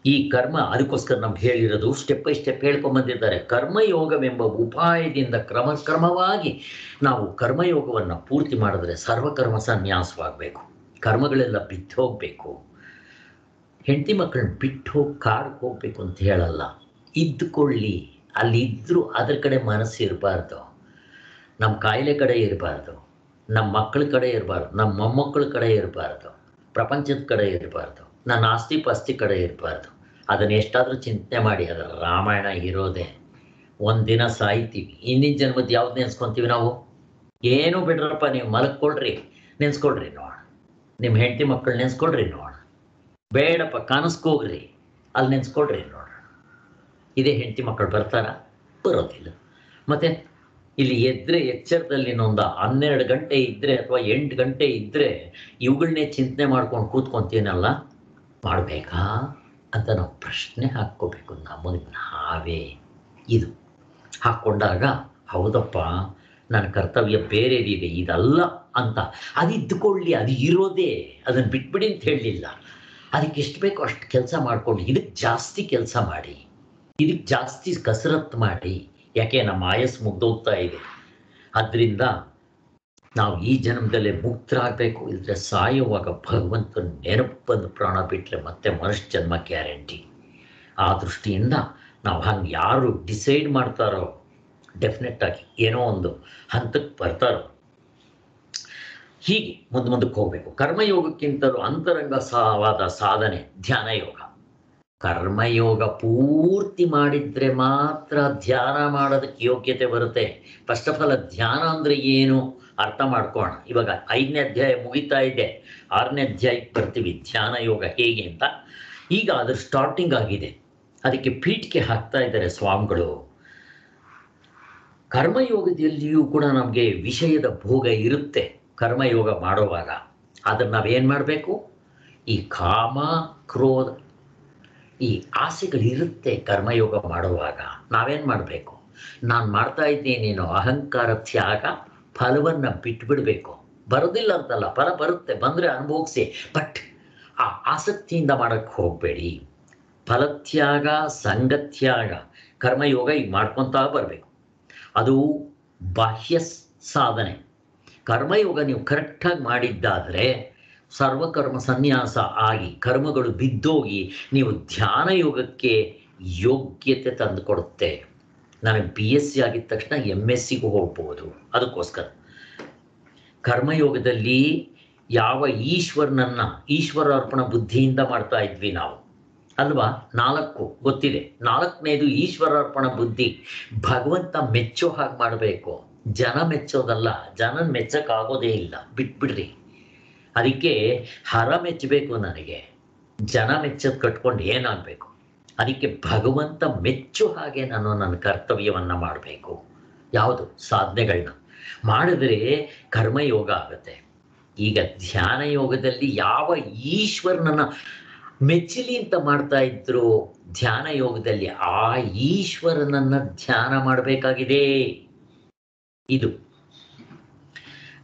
ಈ ಕರ್ಮ ಅದಕ್ಕೋಸ್ಕರ ನಮ್ಗೆ ಹೇಳಿರೋದು ಸ್ಟೆಪ್ ಬೈ ಸ್ಟೆಪ್ ಹೇಳ್ಕೊಂಬಂದಿದ್ದಾರೆ ಕರ್ಮಯೋಗವೆಂಬ ಉಪಾಯದಿಂದ ಕ್ರಮ ಕ್ರಮವಾಗಿ ನಾವು ಕರ್ಮಯೋಗವನ್ನು ಪೂರ್ತಿ ಮಾಡಿದ್ರೆ ಸರ್ವಕರ್ಮ ಸನ್ಯಾಸವಾಗಬೇಕು. ಕರ್ಮಗಳೆಲ್ಲ ಬಿದ್ದು ಹೋಗಬೇಕು ಹೆಂಡತಿ ಮಕ್ಕಳನ್ನ ಬಿಟ್ಟು ಹೋಗಿ ಕಾಡ್ಗೆ ಹೋಗ್ಬೇಕು ಅಂತ ಹೇಳಲ್ಲ. ಇದ್ದುಕೊಳ್ಳಿ ಅಲ್ಲಿ ಇದ್ದರೂ ಅದ್ರ ಕಡೆ ಮನಸ್ಸು ಇರಬಾರ್ದು. ನಮ್ಮ ಕಾಯಿಲೆ ಕಡೆ ಇರಬಾರ್ದು. ನಮ್ಮ ಮಕ್ಕಳ ಕಡೆ ಇರಬಾರ್ದು. ನಮ್ಮ ಮೊಮ್ಮಕ್ಕಳ ಕಡೆ ಇರಬಾರ್ದು. ಪ್ರಪಂಚದ ಕಡೆ ಇರಬಾರ್ದು. ನನ್ನ ಆಸ್ತಿ ಪಾಸ್ತಿ ಕಡೆ ಇರಬಾರ್ದು. ಅದನ್ನು ಎಷ್ಟಾದರೂ ಚಿಂತನೆ ಮಾಡಿ ಅದರ ರಾಮಾಯಣ ಇರೋದೇ. ಒಂದಿನ ಸಾಯ್ತೀವಿ. ಹಿಂದಿನ ಜನ್ಮದ ಯಾವ್ದು ನೆನ್ಸ್ಕೊಂತೀವಿ ನಾವು? ಏನು ಬಿಡ್ರಪ್ಪ, ನೀವು ಮಲಕ್ಕೊಳ್ರಿ ನೆನ್ಸ್ಕೊಳ್ರಿ ನೋಡ. ನಿಮ್ಮ ಹೆಂಡತಿ ಮಕ್ಕಳು ನೆನ್ಸ್ಕೊಳ್ರಿ ನೋಡ. ಬೇಡಪ್ಪ ಕಾಣಿಸ್ಕೋಗ್ರಿ ಅಲ್ಲಿ ನೆನ್ಸ್ಕೊಳ್ರಿ ನೋಡ. ಇದೇ ಹೆಂಡತಿ ಮಕ್ಕಳು ಬರ್ತಾರ? ಬರೋದಿಲ್ಲ. ಮತ್ತೆ ಇಲ್ಲಿ ಎದ್ರೆ ಎಚ್ಚರದಲ್ಲಿ ಇನ್ನೊಂದು ಹನ್ನೆರಡು ಗಂಟೆ ಇದ್ದರೆ ಅಥವಾ ಎಂಟು ಗಂಟೆ ಇದ್ದರೆ ಇವುಗಳನ್ನೇ ಚಿಂತನೆ ಮಾಡ್ಕೊಂಡು ಕೂತ್ಕೊಂತೀನಲ್ಲ? ಮಾಡಬೇಕಾ ಅಂತ ನಾವು ಪ್ರಶ್ನೆ ಹಾಕ್ಕೋಬೇಕು. ನಮಗೆ ನಾವೇ ಇದು. ಹಾಕ್ಕೊಂಡಾಗ, ಹೌದಪ್ಪ, ನನ್ನ ಕರ್ತವ್ಯ ಬೇರೆದಿದೆ ಇದಲ್ಲ ಅಂತ. ಅದು ಇದ್ದುಕೊಳ್ಳಿ, ಅದು ಇರೋದೇ, ಅದನ್ನು ಬಿಟ್ಬಿಡಿ ಅಂತ ಹೇಳಲಿಲ್ಲ. ಅದಕ್ಕೆ ಎಷ್ಟು ಬೇಕೋ ಅಷ್ಟು ಕೆಲಸ ಮಾಡಿಕೊಂಡು, ಇದಕ್ಕೆ ಜಾಸ್ತಿ ಕೆಲಸ ಮಾಡಿ. ಇದಕ್ಕೆ ಜಾಸ್ತಿ ಕಸರತ್ತು ಮಾಡಿ. ಯಾಕೆ, ನಮ್ಮ ಆಯಸ್ಸು ಮುಗ್ದೋಗ್ತಾ ಇದೆ. ಅದರಿಂದ ನಾವು ಈ ಜನ್ಮದಲ್ಲೇ ಮುಕ್ತರಾಗಬೇಕು. ಇಲ್ಲದ್ರೆ ಸಾಯುವಾಗ ಭಗವಂತನ ನೆನಪು ಬಂದು ಪ್ರಾಣ ಬಿಟ್ಟರೆ ಮತ್ತೆ ಮನುಷ್ಯ ಜನ್ಮ ಗ್ಯಾರಂಟಿ ಆ ದೃಷ್ಟಿಯಿಂದ ನಾವು ಹಂಗೆ ಯಾರು ಡಿಸೈಡ್ ಮಾಡ್ತಾರೋ, ಡೆಫಿನೆಟ್ ಆಗಿ ಏನೋ ಒಂದು ಹಂತಕ್ಕೆ ಬರ್ತಾರೋ. ಹೀಗೆ ಮುಂದೆ ಮುಂದಕ್ಕೆ ಹೋಗಬೇಕು. ಕರ್ಮಯೋಗಕ್ಕಿಂತಲೂ ಅಂತರಂಗ ಸಹವಾದ ಸಾಧನೆ ಧ್ಯಾನ ಯೋಗ. ಕರ್ಮಯೋಗ ಪೂರ್ತಿ ಮಾಡಿದ್ರೆ ಮಾತ್ರ ಧ್ಯಾನ ಮಾಡೋದಕ್ಕೆ ಯೋಗ್ಯತೆ ಬರುತ್ತೆ. ಫಸ್ಟ್ ಆಫ್ ಆಲ್ ಧ್ಯಾನ ಅಂದರೆ ಏನು? ಅರ್ಥ ಮಾಡ್ಕೋಣ. ಇವಾಗ ಐದನೇ ಅಧ್ಯಾಯ ಮುಗಿತಾ ಇದೆ. ಆರನೇ ಅಧ್ಯಾಯಕ್ಕೆ ಬರ್ತೀವಿ. ಧ್ಯಾನ ಯೋಗ ಹೇಗೆ ಅಂತ. ಈಗ ಅದು ಸ್ಟಾರ್ಟಿಂಗ್ ಆಗಿದೆ. ಅದಕ್ಕೆ ಪೀಠಿಕೆ ಹಾಕ್ತಾ ಇದ್ದಾರೆ ಸ್ವಾಮಿಗಳು. ಕರ್ಮಯೋಗದಲ್ಲಿಯೂ ಕೂಡ ನಮಗೆ ವಿಷಯದ ಭೋಗ ಇರುತ್ತೆ. ಕರ್ಮಯೋಗ ಮಾಡುವಾಗ. ಅದನ್ನು ನಾವೇನು ಮಾಡಬೇಕು? ಈ ಕಾಮ, ಕ್ರೋಧ, ಈ ಆಸೆಗಳಿರುತ್ತೆ ಕರ್ಮಯೋಗ ಮಾಡುವಾಗ. ನಾವೇನು ಮಾಡಬೇಕು? ನಾನು ಮಾಡ್ತಾ ಇದ್ದೇನೇನೋ ಅಹಂಕಾರ ತ್ಯಾಗ ಫಲವನ್ನು ಬಿಟ್ಬಿಡಬೇಕು. ಬರೋದಿಲ್ಲ ಅಂತಲ್ಲ, ಫಲ ಬರುತ್ತೆ, ಬಂದರೆ ಅನುಭವಿಸಿ. ಬಟ್ ಆ ಆಸಕ್ತಿಯಿಂದ ಮಾಡೋಕ್ಕೆ ಹೋಗಬೇಡಿ. ಫಲತ್ಯಾಗ, ಸಂಗತ್ಯಾಗ ಕರ್ಮಯೋಗ ಈಗ ಮಾಡ್ಕೊತಾ ಬರಬೇಕು. ಅದು ಬಾಹ್ಯ ಸಾಧನೆ. ಕರ್ಮಯೋಗ ನೀವು ಕರೆಕ್ಟಾಗಿ ಮಾಡಿದ್ದಾದರೆ ಸರ್ವಕರ್ಮ ಸನ್ಯಾಸ ಆಗಿ, ಕರ್ಮಗಳು ಬಿದ್ದೋಗಿ, ನೀವು ಧ್ಯಾನ ಯೋಗಕ್ಕೆ ಯೋಗ್ಯತೆ ತಂದುಕೊಡುತ್ತೆ. ನನಗೆ ಬಿ ಎಸ್ ಸಿ ಆಗಿದ ತಕ್ಷಣ ಎಂ ಎಸ್ ಸಿಗೂ ಹೋಗ್ಬೋದು. ಅದಕ್ಕೋಸ್ಕರ. ಕರ್ಮಯೋಗದಲ್ಲಿ ಯಾವ ಈಶ್ವರನನ್ನ, ಈಶ್ವರ ಅರ್ಪಣ ಬುದ್ಧಿಯಿಂದ ಮಾಡ್ತಾ ಇದ್ವಿ ನಾವು. ಅಲ್ವಾ? ನಾಲ್ಕು ಗೊತ್ತಿದೆ. ನಾಲ್ಕನೇದು ಈಶ್ವರ ಅರ್ಪಣ ಬುದ್ಧಿ. ಭಗವಂತ ಮೆಚ್ಚೋ ಹಾಗೆ ಮಾಡಬೇಕು. ಜನ ಮೆಚ್ಚೋದಲ್ಲ. ಜನ ಮೆಚ್ಚಕ್ಕಾಗೋದೇ ಇಲ್ಲ. ಬಿಟ್ಬಿಡ್ರಿ. ಅದಕ್ಕೆ ಹರ ಮೆಚ್ಚಬೇಕು ನನಗೆ. ಜನ ಮೆಚ್ಚೋದು ಕಟ್ಕೊಂಡು ಏನಾಗಬೇಕು? ಅದಕ್ಕೆ ಭಗವಂತ ಮೆಚ್ಚು ಹಾಗೆ ನಾನು ನನ್ನ ಕರ್ತವ್ಯವನ್ನು ಮಾಡಬೇಕು. ಯಾವುದು? ಸಾಧನೆಗಳನ್ನ ಮಾಡಿದ್ರೆ ಕರ್ಮಯೋಗ ಆಗುತ್ತೆ. ಈಗ ಧ್ಯಾನ ಯೋಗದಲ್ಲಿ ಯಾವ ಈಶ್ವರನನ್ನ ಮೆಚ್ಚಲಿ ಅಂತ ಮಾಡ್ತಾ ಇದ್ರು, ಧ್ಯಾನ ಯೋಗದಲ್ಲಿ ಆ ಈಶ್ವರನನ್ನ ಧ್ಯಾನ ಮಾಡಬೇಕಾಗಿದೆ. ಇದು.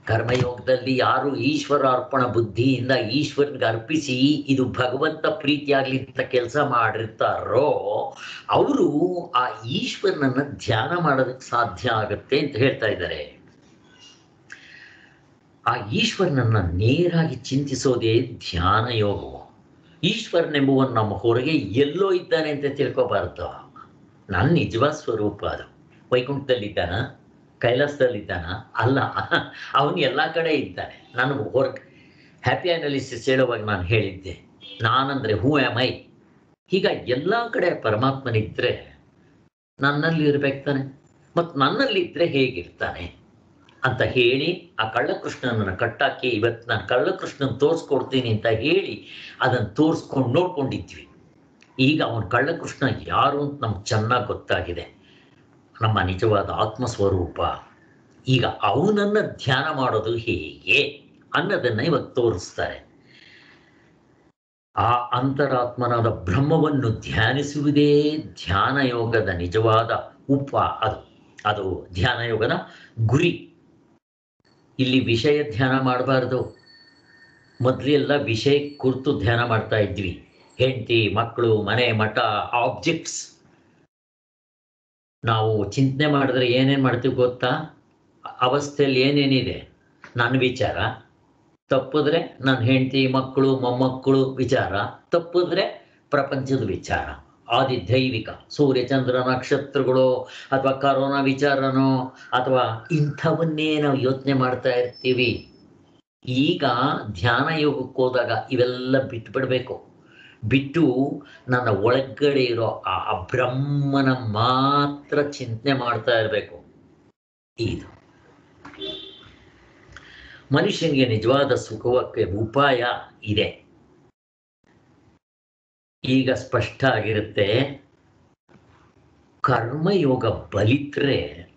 ಕರ್ಮಯೋಗದಲ್ಲಿ ಯಾರು ಈಶ್ವರ ಅರ್ಪಣ ಬುದ್ಧಿಯಿಂದ ಈಶ್ವರನಿಗೆ ಅರ್ಪಿಸಿ ಇದು ಭಗವಂತ ಪ್ರೀತಿಯಾಗ್ಲಿ ಅಂತ ಕೆಲಸ ಮಾಡಿರ್ತಾರೋ, ಅವರು ಆ ಈಶ್ವರನನ್ನ ಧ್ಯಾನ ಮಾಡೋದಕ್ಕೆ ಸಾಧ್ಯ ಆಗುತ್ತೆ ಅಂತ ಹೇಳ್ತಾ ಇದ್ದಾರೆ. ಆ ಈಶ್ವರನನ್ನ ನೇರಾಗಿ ಚಿಂತಿಸೋದೇ ಧ್ಯಾನ ಯೋಗವು. ಈಶ್ವರನೆಂಬುವನು ನಮ್ಮ ಹೊರಗೆ ಎಲ್ಲೋ ಇದ್ದಾನೆ ಅಂತ ತಿಳ್ಕೊಬಾರ್ದು. ನನ್ನ ನಿಜವಾದ ಸ್ವರೂಪ ಅದು. ವೈಕುಂಠದಲ್ಲಿದ್ದಾನ? ಕೈಲಾಸದಲ್ಲಿದ್ದಾನ? ಅಲ್ಲ. ಅವನು ಎಲ್ಲ ಕಡೆ ಇದ್ದಾನೆ. ನಾನು ಹೊರಗೆ ಹ್ಯಾಪಿ ಅನಾಲಿಸಿಸ್ ಹೇಳುವಾಗ ನಾನು ಹೇಳಿದ್ದೆ. ನಾನಂದ್ರೆ ಹೂ ಆಮ್ ಐ ಈಗ ಎಲ್ಲ ಕಡೆ ಪರಮಾತ್ಮನಿದ್ರೆ ನನ್ನಲ್ಲಿ ಇರ್ಬೇಕು ತಾನೆ. ಮತ್ತು ನನ್ನಲ್ಲಿದ್ದರೆ ಹೇಗಿರ್ತಾನೆ? ಅಂತ ಹೇಳಿ ಆ ಕಳ್ಳಕೃಷ್ಣನನ್ನ ಕಟ್ಟಾಕಿ ಇವತ್ತು ನಾನು ಕಳ್ಳಕೃಷ್ಣನ್ ತೋರಿಸ್ಕೊಡ್ತೀನಿ ಅಂತ ಹೇಳಿ ಅದನ್ನು ತೋರಿಸ್ಕೊಂಡು ನೋಡ್ಕೊಂಡಿದ್ವಿ. ಈಗ ಅವನ ಕಳ್ಳಕೃಷ್ಣ ಯಾರು ಅಂತ ನಮ್ಗೆ ಚೆನ್ನಾಗಿ ಗೊತ್ತಾಗಿದೆ. ನಮ್ಮ ನಿಜವಾದ ಆತ್ಮಸ್ವರೂಪ. ಈಗ ಅವನನ್ನು ಧ್ಯಾನ ಮಾಡೋದು ಹೇಗೆ ಅನ್ನೋದನ್ನು ಇವತ್ತು ತೋರಿಸ್ತಾರೆ. ಆ ಅಂತರಾತ್ಮನಾದ ಬ್ರಹ್ಮವನ್ನು ಧ್ಯಾನಿಸುವುದೇ ಧ್ಯಾನ ಯೋಗದ ನಿಜವಾದ ಉಪ ಅದು. ಅದು ಧ್ಯಾನ ಯೋಗದ ಗುರಿ. ಇಲ್ಲಿ ವಿಷಯ ಧ್ಯಾನ ಮಾಡಬಾರ್ದು. ಮೊದಲೆಲ್ಲ ವಿಷಯ ಕುರಿತು ಧ್ಯಾನ ಮಾಡ್ತಾ ಇದ್ವಿ. ಹೆಂಡತಿ, ಮಕ್ಕಳು, ಮನೆ, ಮಠ ಆಬ್ಜೆಕ್ಟ್ಸ್ ನಾವು ಚಿಂತನೆ ಮಾಡಿದ್ರೆ ಏನೇನು ಮಾಡ್ತೀವಿ ಗೊತ್ತಾ? ಅವಸ್ಥೆಯಲ್ಲಿ ಏನೇನಿದೆ? ನನ್ನ ವಿಚಾರ. ತಪ್ಪಿದ್ರೆ ನನ್ನ ಹೆಂಡತಿ, ಮಕ್ಕಳು, ಮೊಮ್ಮಕ್ಕಳು ವಿಚಾರ. ತಪ್ಪಿದ್ರೆ ಪ್ರಪಂಚದ ವಿಚಾರ. ಆದಿ ದೈವಿಕ. ಸೂರ್ಯ, ಚಂದ್ರ, ನಕ್ಷತ್ರಗಳು ಅಥವಾ ಕರೋನಾ ವಿಚಾರನೋ ಅಥವಾ ಇಂಥವನ್ನೇ ನಾವು ಯೋಚನೆ ಮಾಡ್ತಾ ಇರ್ತೀವಿ. ಈಗ ಧ್ಯಾನ ಯೋಗಕ್ಕೆ ಹೋದಾಗ ಇವೆಲ್ಲ ಬಿಟ್ಬಿಡ್ಬೇಕು. ಬಿಟ್ಟು ನನ್ನ ಒಳಗಡೆ ಇರೋ ಆ ಬ್ರಹ್ಮನ ಮಾತ್ರ ಚಿಂತನೆ ಮಾಡ್ತಾ ಇರಬೇಕು. ಇದು. ಮನುಷ್ಯನಿಗೆ ನಿಜವಾದ ಸುಖವಕ್ಕೆ ಉಪಾಯ ಇದೆ. ಈಗ ಸ್ಪಷ್ಟ ಆಗಿರುತ್ತೆ ಕರ್ಮಯೋಗ ಬಲಿತ್ರೆ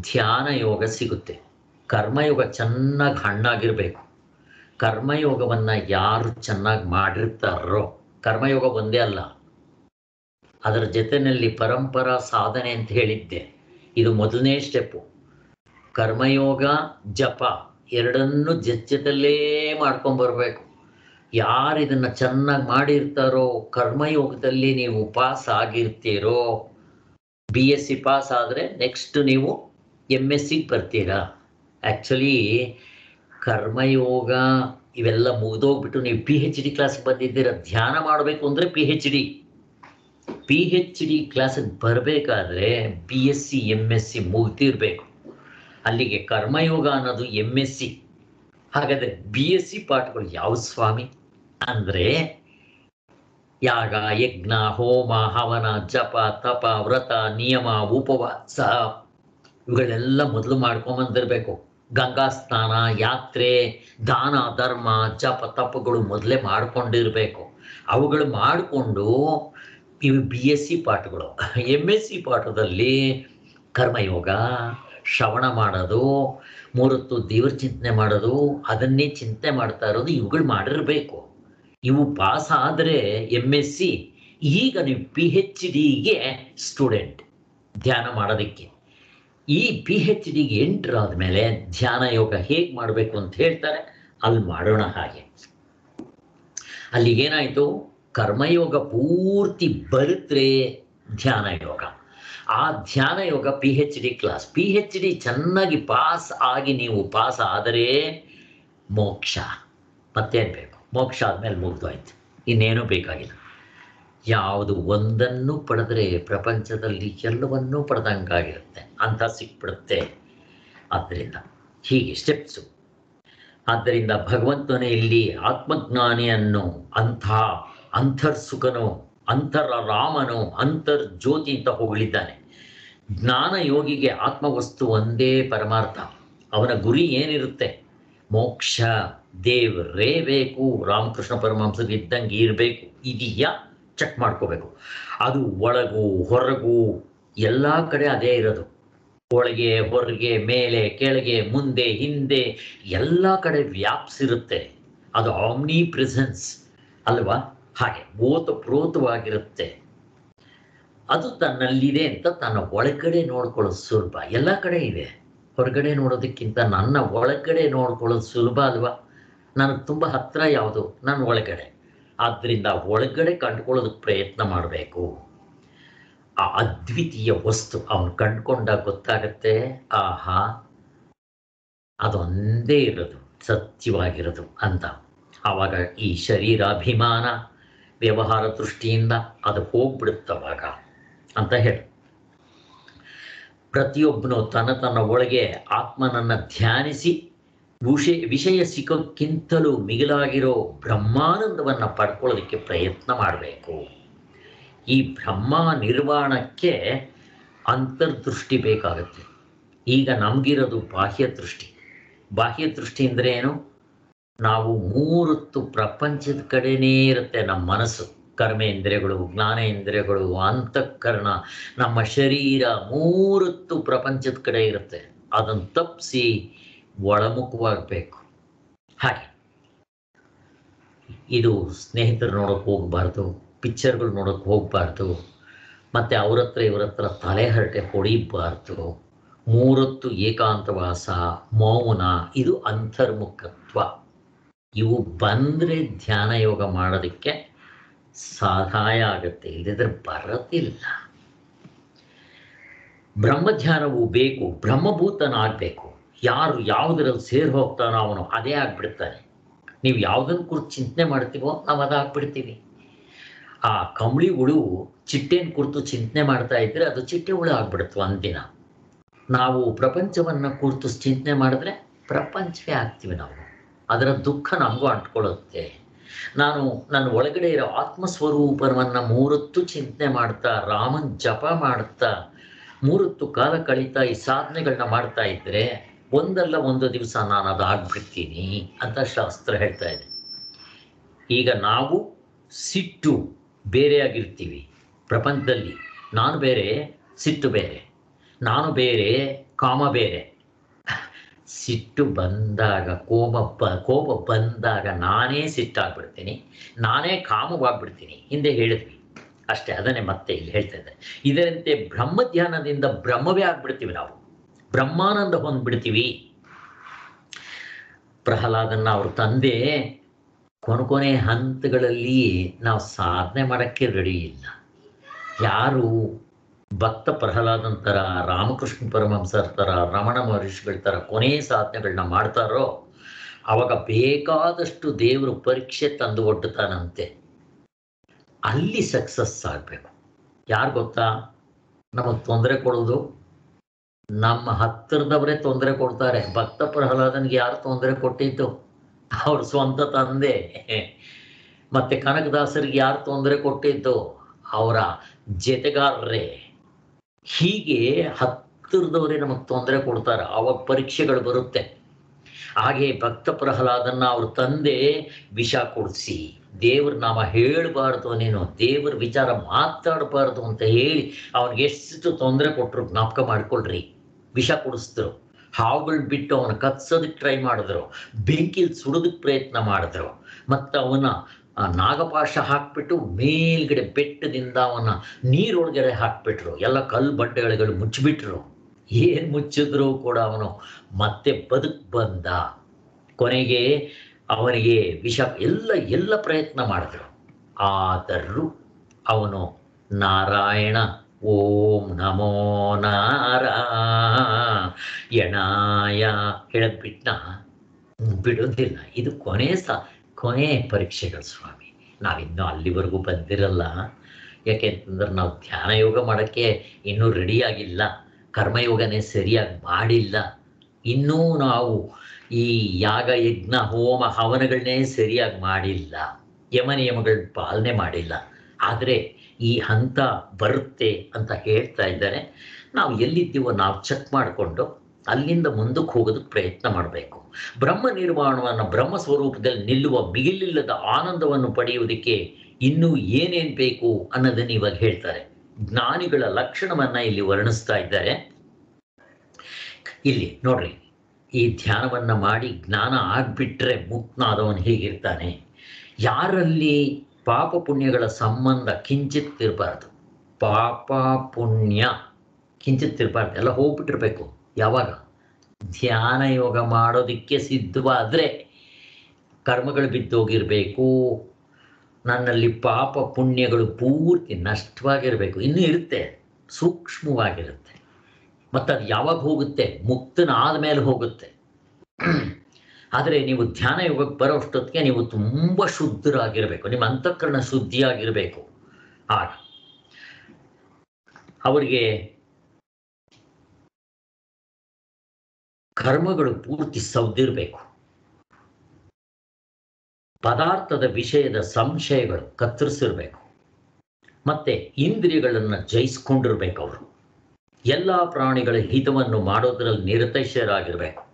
ಧ್ಯಾನ ಯೋಗ ಸಿಗುತ್ತೆ. ಕರ್ಮಯೋಗ ಚೆನ್ನಾಗಿ ಹಣ್ಣಾಗಿರಬೇಕು. ಕರ್ಮಯೋಗವನ್ನ ಯಾರು ಚೆನ್ನಾಗಿ ಮಾಡಿರ್ತಾರೋ ಕರ್ಮಯೋಗ ಒಂದೇ ಅಲ್ಲ. ಅದರ ಜೊತೆಯಲ್ಲಿ ಪರಂಪರಾ ಸಾಧನೆ ಅಂತ ಹೇಳಿದ್ದೆ. ಇದು ಮೊದಲನೇ ಸ್ಟೆಪ್ಪು ಕರ್ಮಯೋಗ, ಜಪ ಎರಡನ್ನೂ ಜೊತೆಯಲ್ಲೇ ಮಾಡ್ಕೊಂಬರ್ಬೇಕು ಯಾರು ಇದನ್ನು ಚೆನ್ನಾಗಿ ಮಾಡಿರ್ತಾರೋ, ಕರ್ಮಯೋಗದಲ್ಲಿ ನೀವು ಪಾಸ್ ಆಗಿರ್ತೀರೋ ಬಿ ಎಸ್ ಸಿ ಪಾಸ್ ಆದರೆ ನೆಕ್ಸ್ಟ್ ನೀವು ಎಂ ಎಸ್ ಸಿಗೆ ಬರ್ತೀರಾ. ಆ್ಯಕ್ಚುಲಿ ಕರ್ಮಯೋಗ ಇವೆಲ್ಲ ಮುಗಿದೋಗ್ಬಿಟ್ಟು ನೀವು ಪಿ ಹೆಚ್ ಡಿ ಕ್ಲಾಸ್ಗೆ ಬಂದಿದ್ದೀರ, ಧ್ಯಾನ ಮಾಡಬೇಕು ಅಂದರೆ P H D P H D ಕ್ಲಾಸಿಗೆ ಬರಬೇಕಾದ್ರೆ B S C M S C ಮುಗ್ದಿರಬೇಕು. ಅಲ್ಲಿಗೆ ಕರ್ಮಯೋಗ ಅನ್ನೋದು ಎಂ ಎಸ್ ಸಿ ಹಾಗಾದರೆ ಬಿ ಎಸ್ ಸಿ ಪಾಠಗಳು ಯಾವ ಸ್ವಾಮಿ? ಅಂದರೆ ಯಾಗ, ಯಜ್ಞ, ಹೋಮ, ಹವನ, ಜಪ, ತಪ, ವ್ರತ, ನಿಯಮ, ಉಪವಾಸ. ಇವುಗಳೆಲ್ಲ ಮೊದಲು ಮಾಡ್ಕೊಂಬಂದಿರಬೇಕು. ಗಂಗಾ ಸ್ನಾನ ಯಾತ್ರೆ, ದಾನ, ಧರ್ಮ, ಜಪ, ತಪಗಳು ಮೊದಲೇ ಮಾಡಿಕೊಂಡಿರಬೇಕು. ಅವುಗಳು ಮಾಡಿಕೊಂಡು ಇವು ಬಿ ಎಸ್ ಸಿ ಪಾಠಗಳು. ಎಂ ಎಸ್ ಸಿ ಪಾಠದಲ್ಲಿ ಕರ್ಮಯೋಗ, ಶ್ರವಣ ಮಾಡೋದು, ಮೂರತ್ತು ದೇವ್ರ ಚಿಂತನೆ ಮಾಡೋದು, ಅದನ್ನೇ ಚಿಂತೆ ಮಾಡ್ತಾ ಇರೋದು ಇವುಗಳು ಮಾಡಿರಬೇಕು. ಇವು ಪಾಸ್ ಆದರೆ ಎಂ ಎಸ್ ಸಿ ಈಗ ನೀವು ಪಿ ಹೆಚ್ ಡಿಗೆ ಸ್ಟೂಡೆಂಟ್ ಧ್ಯಾನ ಮಾಡೋದಕ್ಕೆ. ಈ ಪಿ ಹೆಚ್ ಡಿಗೆ ಎಂಟರ್ ಆದಮೇಲೆ ಧ್ಯಾನ ಯೋಗ ಹೇಗೆ ಮಾಡಬೇಕು ಅಂತ ಹೇಳ್ತಾರೆ ಅಲ್ಲಿ ಮಾಡೋಣ ಹಾಗೆ. ಅಲ್ಲಿಗೇನಾಯಿತು? ಕರ್ಮಯೋಗ ಪೂರ್ತಿ ಬರುತ್ತೆ ಧ್ಯಾನ ಯೋಗ. ಆ ಧ್ಯಾನ ಯೋಗ P H D class P H D ಚೆನ್ನಾಗಿ ಪಾಸ್ ಆಗಿ ನೀವು ಪಾಸ್ ಆದರೆ ಮೋಕ್ಷ. ಮತ್ತೇನು ಬೇಕು? ಮೋಕ್ಷ ಆದಮೇಲೆ ಮುಗ್ದೋಯ್ತು. ಇನ್ನೇನೂ ಬೇಕಾಗಿಲ್ಲ. ಯಾವುದು ಒಂದನ್ನು ಪಡೆದರೆ ಪ್ರಪಂಚದಲ್ಲಿ ಎಲ್ಲವನ್ನೂ ಪಡೆದಂಗಾಗಿರುತ್ತೆ. ಅಂತ ಸಿಕ್ಬಿಡುತ್ತೆ. ಆದ್ದರಿಂದ ಹೀಗೆ ಸ್ಟೆಪ್ಸು ಆದ್ದರಿಂದ ಭಗವಂತನೇ ಇಲ್ಲಿ ಆತ್ಮಜ್ಞಾನಿಯನ್ನು, ಅಂಥ ಅಂತರ್ಸುಖನು ಅಂತರ ರಾಮನು ಅಂತರ್ಜ್ಯೋತಿ ಅಂತ ಹೊಗಳಿದ್ದಾನೆ. ಜ್ಞಾನ ಯೋಗಿಗೆ ಆತ್ಮವಸ್ತು ಒಂದೇ ಪರಮಾರ್ಥ. ಅವನ ಗುರಿ ಏನಿರುತ್ತೆ? ಮೋಕ್ಷ. ದೇವರೇ ಬೇಕು. ರಾಮಕೃಷ್ಣ ಪರಮಹಂಸರು ಇದ್ದಂಗೆ ಇರಬೇಕು. ಇದೆಯಾ? ಚೆಕ್ ಮಾಡ್ಕೋಬೇಕು. ಅದು ಒಳಗೂ ಹೊರಗೂ ಎಲ್ಲ ಕಡೆ ಅದೇ ಇರೋದು. ಒಳಗೆ, ಹೊರಗೆ, ಮೇಲೆ, ಕೆಳಗೆ, ಮುಂದೆ, ಹಿಂದೆ ಎಲ್ಲ ಕಡೆ ವ್ಯಾಪ್ಸಿರುತ್ತೆ ಅದು ಆಮ್ನಿ ಪ್ರೆಸೆನ್ಸ್ ಅಲ್ವಾ? ಹಾಗೆ ಓತ ಪ್ರೋತವಾಗಿರುತ್ತೆ ಅದು ತನ್ನಲ್ಲಿದೆ ಅಂತ ತನ್ನ ಒಳಗಡೆ ನೋಡ್ಕೊಳ್ಳೋದು ಸುಲಭ. ಎಲ್ಲ ಕಡೆ ಇದೆ. ಹೊರಗಡೆ ನೋಡೋದಕ್ಕಿಂತ ನನ್ನ ಒಳಗಡೆ ನೋಡ್ಕೊಳ್ಳೋದು ಸುಲಭ ಅಲ್ವಾ? ನನಗೆ ತುಂಬ ಹತ್ರ ಯಾವುದು, ನನ್ನ ಒಳಗಡೆ. ಆದ್ದರಿಂದ ಒಳಗಡೆ ಕಂಡುಕೊಳ್ಳೋದಕ್ಕೆ ಪ್ರಯತ್ನ ಮಾಡಬೇಕು. ಆ ಅದ್ವಿತೀಯ ವಸ್ತು ಅವನು ಕಂಡುಕೊಂಡಾಗ ಗೊತ್ತಾಗತ್ತೆ, ಆಹಾ, ಅದೊಂದೇ ಇರೋದು, ಸತ್ಯವಾಗಿರೋದು ಅಂತ. ಆವಾಗ ಈ ಶರೀರಾಭಿಮಾನ, ವ್ಯವಹಾರ ದೃಷ್ಟಿಯಿಂದ ಅದು ಹೋಗ್ಬಿಡುತ್ತವಾಗ ಅಂತ ಹೇಳಿ. ಪ್ರತಿಯೊಬ್ಬನು ತನ್ನ ತನ್ನ ಒಳಗೆ ಆತ್ಮನನ್ನು ಧ್ಯಾನಿಸಿ ವಿಷಯ ವಿಷಯ ಸಿಕ್ಕಕ್ಕಿಂತಲೂ ಮಿಗಿಲಾಗಿರೋ ಬ್ರಹ್ಮಾನಂದವನ್ನು ಪಡ್ಕೊಳ್ಳೋದಕ್ಕೆ ಪ್ರಯತ್ನ ಮಾಡಬೇಕು. ಈ ಬ್ರಹ್ಮ ನಿರ್ವಾಣಕ್ಕೆ ಅಂತರ್ದೃಷ್ಟಿ ಬೇಕಾಗುತ್ತೆ. ಈಗ ನಮಗಿರೋದು ಬಾಹ್ಯ ದೃಷ್ಟಿ. ಬಾಹ್ಯ ದೃಷ್ಟಿ ಅಂದರೆ ಏನು? ನಾವು ಮೂರೊತ್ತು ಪ್ರಪಂಚದ ಕಡೆನೇ ಇರುತ್ತೆ ನಮ್ಮ ಮನಸ್ಸು. ಕರ್ಮೇಂದ್ರಿಯಗಳು ಜ್ಞಾನೇಂದ್ರಿಯಗಳು ಅಂತಃಕರಣ, ನಮ್ಮ ಶರೀರ ಮೂರೊತ್ತು ಪ್ರಪಂಚದ ಕಡೆ ಇರುತ್ತೆ. ಅದನ್ನು ತಪ್ಪಿಸಿ ಒಳಮುಖವಾಗಬೇಕು. ಹಾಗೆ. ಇದು ಸ್ನೇಹಿತರು ನೋಡೋಕೆ ಹೋಗಬಾರ್ದು, ಪಿಕ್ಚರ್ಗಳು ನೋಡೋಕೆ ಹೋಗಬಾರ್ದು, ಮತ್ತು ಅವ್ರ ಹತ್ರ ಇವ್ರ ಹತ್ರ ತಲೆ ಹರಟೆ ಹೊಡಿಬಾರ್ದು. ಮೂರೊತ್ತು ಏಕಾಂತವಾಸ, ಮೌನ, ಇದು ಅಂತರ್ಮುಖತ್ವ. ಇವು ಬಂದರೆ ಧ್ಯಾನ ಯೋಗ ಮಾಡೋದಕ್ಕೆ ಸಹಾಯ ಆಗುತ್ತೆ ಇಲ್ಲದಿದ್ರೆ ಬರೋದಿಲ್ಲ ಬ್ರಹ್ಮಧ್ಯಾನವು ಬೇಕು, ಬ್ರಹ್ಮಭೂತನಾಗಬೇಕು. ಯಾರು ಯಾವುದರಲ್ಲಿ ಸೇರಿ ಹೋಗ್ತಾನೋ ಅವನು ಅದೇ ಆಗ್ಬಿಡ್ತಾನೆ. ನೀವು ಯಾವುದನ್ನು ಕುರಿತು ಚಿಂತನೆ ಮಾಡ್ತೀವೋ ನಾವು ಅದಾಗ್ಬಿಡ್ತೀವಿ. ಆ ಕಂಬಳಿ ಹುಳು ಚಿಟ್ಟೆನ ಕುರಿತು ಚಿಂತನೆ ಮಾಡ್ತಾ ಇದ್ರೆ ಅದು ಚಿಟ್ಟೆ ಹುಳು ಆಗ್ಬಿಡುತ್ತೆ ಒಂದಿನ. ನಾವು ಪ್ರಪಂಚವನ್ನು ಕುರಿತು ಚಿಂತನೆ ಮಾಡಿದ್ರೆ ಪ್ರಪಂಚವೇ ಆಗ್ತೀವಿ ನಾವು. ಅದರ ದುಃಖ ನಮಗೂ ಅಂಟ್ಕೊಳ್ಳುತ್ತೆ. ನಾನು ನನ್ನ ಒಳಗಡೆ ಇರೋ ಆತ್ಮಸ್ವರೂಪವನ್ನು ಮೂರೊತ್ತು ಚಿಂತನೆ ಮಾಡ್ತಾ, ರಾಮನ್ ಜಪ ಮಾಡ್ತಾ, ಮೂರೊತ್ತು ಕಾಲ ಕಳೀತಾ ಈ ಸಾಧನೆಗಳನ್ನ ಮಾಡ್ತಾ ಇದ್ದರೆ ಒಂದಲ್ಲ ಒಂದು ದಿವಸ ನಾನು ಅದಾಗ್ಬಿಡ್ತೀನಿ ಅಂತ ಶಾಸ್ತ್ರ ಹೇಳ್ತಾ ಇದೆ. ಈಗ ನಾವು ಸಿಟ್ಟು ಬೇರೆಯಾಗಿರ್ತೀವಿ ಪ್ರಪಂಚದಲ್ಲಿ ನಾನು ಬೇರೆ, ಸಿಟ್ಟು ಬೇರೆ. ನಾನು ಬೇರೆ, ಕಾಮ ಬೇರೆ. ಸಿಟ್ಟು ಬಂದಾಗ, ಕೋಪ ಬ, ಕೋಪ ಬಂದಾಗ ನಾನೇ ಸಿಟ್ಟಾಗ್ಬಿಡ್ತೀನಿ. ನಾನೇ ಕಾಮವಾಗ್ಬಿಡ್ತೀನಿ. ಹಿಂದೆ ಹೇಳಿದ್ವಿ. ಅಷ್ಟೇ, ಅದನ್ನೇ ಮತ್ತೆ ಇಲ್ಲಿ ಹೇಳ್ತಾ ಇದ್ದಾರೆ ಇದರಂತೆ ಬ್ರಹ್ಮಧ್ಯಾನದಿಂದ ಬ್ರಹ್ಮವೇ ಆಗ್ಬಿಡ್ತೀವಿ ನಾವು. ಬ್ರಹ್ಮಾನಂದ ಹೊಂದ್ಬಿಡ್ತೀವಿ. ಪ್ರಹ್ಲಾದನ್ನ ಅವ್ರ ತಂದೆ ಕೊನೆ ಕೊನೆ ಹಂತಗಳಲ್ಲಿ ನಾವು ಸಾಧನೆ ಮಾಡೋಕ್ಕೆ ರೆಡಿ ಇಲ್ಲ. ಯಾರು ಭಕ್ತ ಪ್ರಹ್ಲಾದನ್ ಥರ ರಾಮಕೃಷ್ಣ ಪರಮಹಂಸರ ಥರ ರಮಣ ಮಹರ್ಷಿಗಳ ಥರ ಕೊನೆ ಸಾಧನೆಗಳನ್ನ ಮಾಡ್ತಾರೋ, ಅವಾಗ ಬೇಕಾದಷ್ಟು ದೇವರು ಪರೀಕ್ಷೆ ತಂದು ಒಡ್ಡುತ್ತಾನಂತೆ ಅಲ್ಲಿ ಸಕ್ಸಸ್ ಆಗಬೇಕು. ಯಾರು ಗೊತ್ತಾ? ನಮಗೆ ತೊಂದರೆ ಕೊಡೋದು ನಮ್ಮ ಹತ್ತಿರದವರೇ ತೊಂದರೆ ಕೊಡ್ತಾರೆ. ಭಕ್ತ ಪ್ರಹ್ಲಾದನ್ಗೆ ಯಾರು ತೊಂದರೆ ಕೊಟ್ಟಿದ್ದು? ಅವ್ರ ಸ್ವಂತ ತಂದೆ. ಮತ್ತೆ ಕನಕದಾಸರಿಗೆ ಯಾರು ತೊಂದರೆ ಕೊಟ್ಟಿದ್ದು? ಅವರ ಜತೆಗಾರರೇ. ಹೀಗೆ ಹತ್ತಿರದವರೇ ನಮಗೆ ತೊಂದರೆ ಕೊಡ್ತಾರೆ. ಅವಾಗ ಪರೀಕ್ಷೆಗಳು ಬರುತ್ತೆ. ಹಾಗೆ ಭಕ್ತ ಪ್ರಹ್ಲಾದನ್ನ ಅವ್ರ ತಂದೆ ವಿಷ ಕೊಡಿಸಿ, ದೇವ್ರ ನಾಮ ಹೇಳಬಾರ್ದು ನೀನು ದೇವ್ರ ವಿಚಾರ ಮಾತಾಡಬಾರ್ದು ಅಂತ ಹೇಳಿ ಅವ್ನಿಗೆ ಎಷ್ಟು ತೊಂದರೆ ಕೊಟ್ಟರು ಜ್ಞಾಪಕ ಮಾಡ್ಕೊಳ್ರಿ. ವಿಷ ಕುಡಿಸಿದ್ರು. ಹಾವುಗಳು ಬಿಟ್ಟು ಅವನ ಕತ್ಸೋದಕ್ಕೆ ಟ್ರೈ ಮಾಡಿದ್ರು. ಬೆಂಕಿಲಿ ಸುಡೋದಕ್ಕೆ ಪ್ರಯತ್ನ ಮಾಡಿದ್ರು. ಮತ್ತು ಅವನ ನಾಗಪಾಶ ಹಾಕ್ಬಿಟ್ಟು ಮೇಲ್ಗಡೆ ಬೆಟ್ಟದಿಂದ ಅವನ ನೀರೊಳಗಡೆ ಹಾಕ್ಬಿಟ್ರು. ಎಲ್ಲ ಕಲ್ಲು ಬಂಡೆಗಳು ಮುಚ್ಚಿಬಿಟ್ರು ಏನು ಮುಚ್ಚಿದ್ರು ಕೂಡ ಅವನು ಮತ್ತೆ ಬದುಕ್ ಬಂದ. ಕೊನೆಗೆ ಅವನಿಗೆ ವಿಷ, ಎಲ್ಲ ಎಲ್ಲ ಪ್ರಯತ್ನ ಮಾಡಿದ್ರು. ಆದರೂ ಅವನು ನಾರಾಯಣ ಓಂ ನಮೋ ನಾರಾಯಣಾಯ. ಹೇಳದ್ಬಿಟ್ನ ಬಿಡೋದಿಲ್ಲ. ಇದು ಕೊನೆ ಸ, ಕೊನೆ ಪರೀಕ್ಷೆಗಳು ಸ್ವಾಮಿ. ನಾವಿನ್ನೂ ಅಲ್ಲಿವರೆಗೂ ಬಂದಿರಲ್ಲ. ಯಾಕೆಂತಂದ್ರೆ ನಾವು ಧ್ಯಾನ ಯೋಗ ಮಾಡೋಕ್ಕೆ ಇನ್ನೂ ರೆಡಿಯಾಗಿಲ್ಲ ಕರ್ಮಯೋಗನೇ ಸರಿಯಾಗಿ ಮಾಡಿಲ್ಲ. ಇನ್ನೂ ನಾವು ಈ ಯಾಗ, ಯಜ್ಞ, ಹೋಮ, ಹವನಗಳನ್ನೇ ಸರಿಯಾಗಿ ಮಾಡಿಲ್ಲ. ಯಮ ನಿಯಮಗಳ ಪಾಲನೆ ಮಾಡಿಲ್ಲ. ಆದರೆ ಈ ಹಂತ ಬರುತ್ತೆ ಅಂತ ಹೇಳ್ತಾ ಇದ್ದಾರೆ ನಾವು ಎಲ್ಲಿದ್ದೀವೋ ನಾವು ಚೆಕ್ ಮಾಡಿಕೊಂಡು ಅಲ್ಲಿಂದ ಮುಂದಕ್ಕೆ ಹೋಗೋದಕ್ಕೆ ಪ್ರಯತ್ನ ಮಾಡಬೇಕು. ಬ್ರಹ್ಮ ನಿರ್ಮಾಣವನ್ನು ಬ್ರಹ್ಮ ಸ್ವರೂಪದಲ್ಲಿ ನಿಲ್ಲುವ ಮಿಗಿಲಿಲ್ಲದ ಆನಂದವನ್ನು ಪಡೆಯುವುದಕ್ಕೆ ಇನ್ನೂ ಏನೇನು ಬೇಕು ಅನ್ನೋದನ್ನು ಇವಾಗ ಹೇಳ್ತಾರೆ. ಜ್ಞಾನಿಗಳ ಲಕ್ಷಣವನ್ನ ಇಲ್ಲಿ ವರ್ಣಿಸ್ತಾ ಇದ್ದಾರೆ. ಇಲ್ಲಿ ನೋಡ್ರಿ, ಈ ಧ್ಯಾನವನ್ನ ಮಾಡಿ ಜ್ಞಾನ ಆಗ್ಬಿಟ್ರೆ ಮುಕ್ತನಾದವನು ಹೇಗಿರ್ತಾನೆ? ಯಾರಲ್ಲಿ ಪಾಪ ಪುಣ್ಯಗಳ ಸಂಬಂಧ ಕಿಂಚಿತ್ ಇರಬಾರ್ದು. ಪಾಪ ಪುಣ್ಯ ಕಿಂಚಿತ್ ಇರಬಾರ್ದು. ಎಲ್ಲ ಹೋಗ್ಬಿಟ್ಟಿರ್ಬೇಕು ಯಾವಾಗ? ಧ್ಯಾನ ಯೋಗ ಮಾಡೋದಕ್ಕೆ ಸಿದ್ಧವಾದರೆ ಕರ್ಮಗಳು ಬಿದ್ದೋಗಿರಬೇಕು. ನನ್ನಲ್ಲಿ ಪಾಪ ಪುಣ್ಯಗಳು ಪೂರ್ತಿ ನಷ್ಟವಾಗಿರಬೇಕು. ಇನ್ನೂ ಇರುತ್ತೆ, ಸೂಕ್ಷ್ಮವಾಗಿರುತ್ತೆ. ಮತ್ತು ಅದು ಯಾವಾಗ ಹೋಗುತ್ತೆ? ಮುಕ್ತನಾದ ಮೇಲೆ ಹೋಗುತ್ತೆ. ಆದರೆ ನೀವು ಧ್ಯಾನ ಯೋಗಕ್ಕೆ ಬರೋ ಅಷ್ಟೊತ್ತಿಗೆ ನೀವು ತುಂಬ ಶುದ್ಧರಾಗಿರಬೇಕು. ನಿಮ್ಮ ಅಂತಃಕರಣ ಶುದ್ಧಿಯಾಗಿರಬೇಕು. ಆಗ ಅವರಿಗೆ ಕರ್ಮಗಳು ಪೂರ್ತಿ ಸೌದಿರಬೇಕು ಪದಾರ್ಥದ ವಿಷಯದ ಸಂಶಯಗಳು ಕತ್ತರಿಸಿರ್ಬೇಕು. ಮತ್ತೆ ಇಂದ್ರಿಯಗಳನ್ನು ಜಯಿಸ್ಕೊಂಡಿರ್ಬೇಕು ಅವರು. ಎಲ್ಲ ಪ್ರಾಣಿಗಳ ಹಿತವನ್ನು ಮಾಡೋದ್ರಲ್ಲಿ ನಿರತೈಷರಾಗಿರ್ಬೇಕು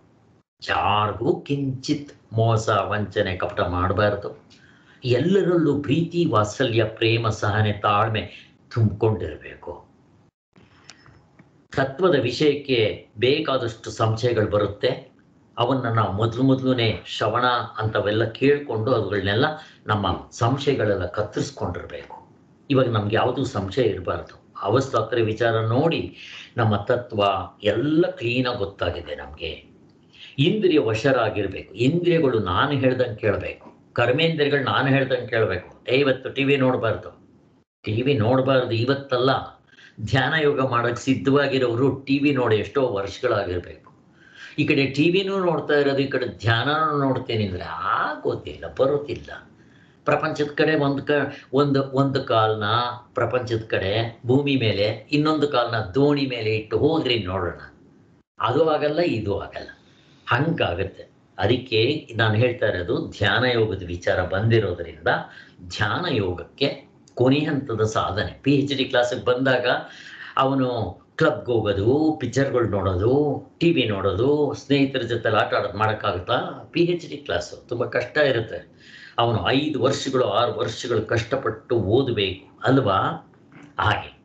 ಯಾರಿಗೂ ಕಿಂಚಿತ್ ಮೋಸ ವಂಚನೆ ಕಪಟ ಮಾಡಬಾರ್ದು. ಎಲ್ಲರಲ್ಲೂ ಪ್ರೀತಿ, ವಾತ್ಸಲ್ಯ, ಪ್ರೇಮ, ಸಹನೆ, ತಾಳ್ಮೆ ತುಂಬಿಕೊಂಡಿರಬೇಕು. ತತ್ವದ ವಿಷಯಕ್ಕೆ ಬೇಕಾದಷ್ಟು ಸಂಶಯಗಳು ಬರುತ್ತೆ. ಅವನ್ನ ನಾವು ಮೊದಲು ಮೊದಲುನೇ ಶ್ರವಣ ಅಂತವೆಲ್ಲ ಕೇಳಿಕೊಂಡು ಅವುಗಳನ್ನೆಲ್ಲ ನಮ್ಮ ಸಂಶಯಗಳೆಲ್ಲ ಕತ್ತರಿಸ್ಕೊಂಡಿರ್ಬೇಕು. ಇವಾಗ ನಮ್ಗೆ ಯಾವುದೂ ಸಂಶಯ ಇರಬಾರ್ದು. ಅವಸ್ಥಾತ್ರ ವಿಚಾರ ನೋಡಿ ನಮ್ಮ ತತ್ವ ಎಲ್ಲ ಕ್ಲೀನಾಗಿ ಗೊತ್ತಾಗಿದೆ ನಮಗೆ. ಇಂದ್ರಿಯ ವಶರಾಗಿರ್ಬೇಕು. ಇಂದ್ರಿಯಗಳು ನಾನು ಹೇಳ್ದಂಗೆ ಕೇಳಬೇಕು. ಕರ್ಮೇಂದ್ರಿಯಗಳು ನಾನು ಹೇಳ್ದಂಗೆ ಕೇಳಬೇಕು. ಏ, ಇವತ್ತು ಟಿ ವಿ ನೋಡಬಾರ್ದು. ಟಿ ವಿ ನೋಡಬಾರ್ದು ಇವತ್ತಲ್ಲ. ಧ್ಯಾನ ಯೋಗ ಮಾಡೋಕ್ಕೆ ಸಿದ್ಧವಾಗಿರೋರು ಟಿ ವಿ ನೋಡಿ ಎಷ್ಟೋ ವರ್ಷಗಳಾಗಿರ್ಬೇಕು. ಈ ಕಡೆ ಟಿ ವಿನೂ ನೋಡ್ತಾ ಇರೋದು, ಈ ಕಡೆ ಧ್ಯಾನನೂ ನೋಡ್ತೇನೆ ಅಂದರೆ ಆಗೋದಿಲ್ಲ ಬರೋದಿಲ್ಲ ಪ್ರಪಂಚದ ಕಡೆ ಒಂದು ಕ, ಒಂದು ಒಂದು ಕಾಲ್ನ ಪ್ರಪಂಚದ ಕಡೆ ಭೂಮಿ ಮೇಲೆ ಇನ್ನೊಂದು ಕಾಲ್ನ ದೋಣಿ ಮೇಲೆ ಇಟ್ಟು ಹೋಗ್ರಿ ನೋಡೋಣ. ಅದು ಆಗಲ್ಲ, ಇದು ಆಗಲ್ಲ. ಹಂಗಾಗತ್ತೆ. ಅದಕ್ಕೆ ನಾನು ಹೇಳ್ತಾ ಇರೋದು ಧ್ಯಾನ ಯೋಗದ ವಿಚಾರ ಬಂದಿರೋದ್ರಿಂದ ಧ್ಯಾನ ಯೋಗಕ್ಕೆ ಕೊನೆ ಹಂತದ ಸಾಧನೆ ಪಿ ಎಚ್ ಡಿ ಕ್ಲಾಸಿಗೆ ಬಂದಾಗ ಅವನು ಕ್ಲಬ್ಗೆ ಹೋಗೋದು ಪಿಕ್ಚರ್ಗಳು ನೋಡೋದು ಟಿ ವಿ ನೋಡೋದು, ಸ್ನೇಹಿತರ ಜೊತೆ ಆಟ ಆಡೋದು ಮಾಡೋಕ್ಕಾಗುತ್ತಾ? ಪಿ ಹೆಚ್ ಡಿ ಕ್ಲಾಸು ತುಂಬ ಕಷ್ಟ ಇರುತ್ತೆ. ಅವನು ಐದು ವರ್ಷಗಳು, ಆರು ವರ್ಷಗಳು ಕಷ್ಟಪಟ್ಟು ಓದಬೇಕು ಅಲ್ವಾ? ಹಾಗೆ.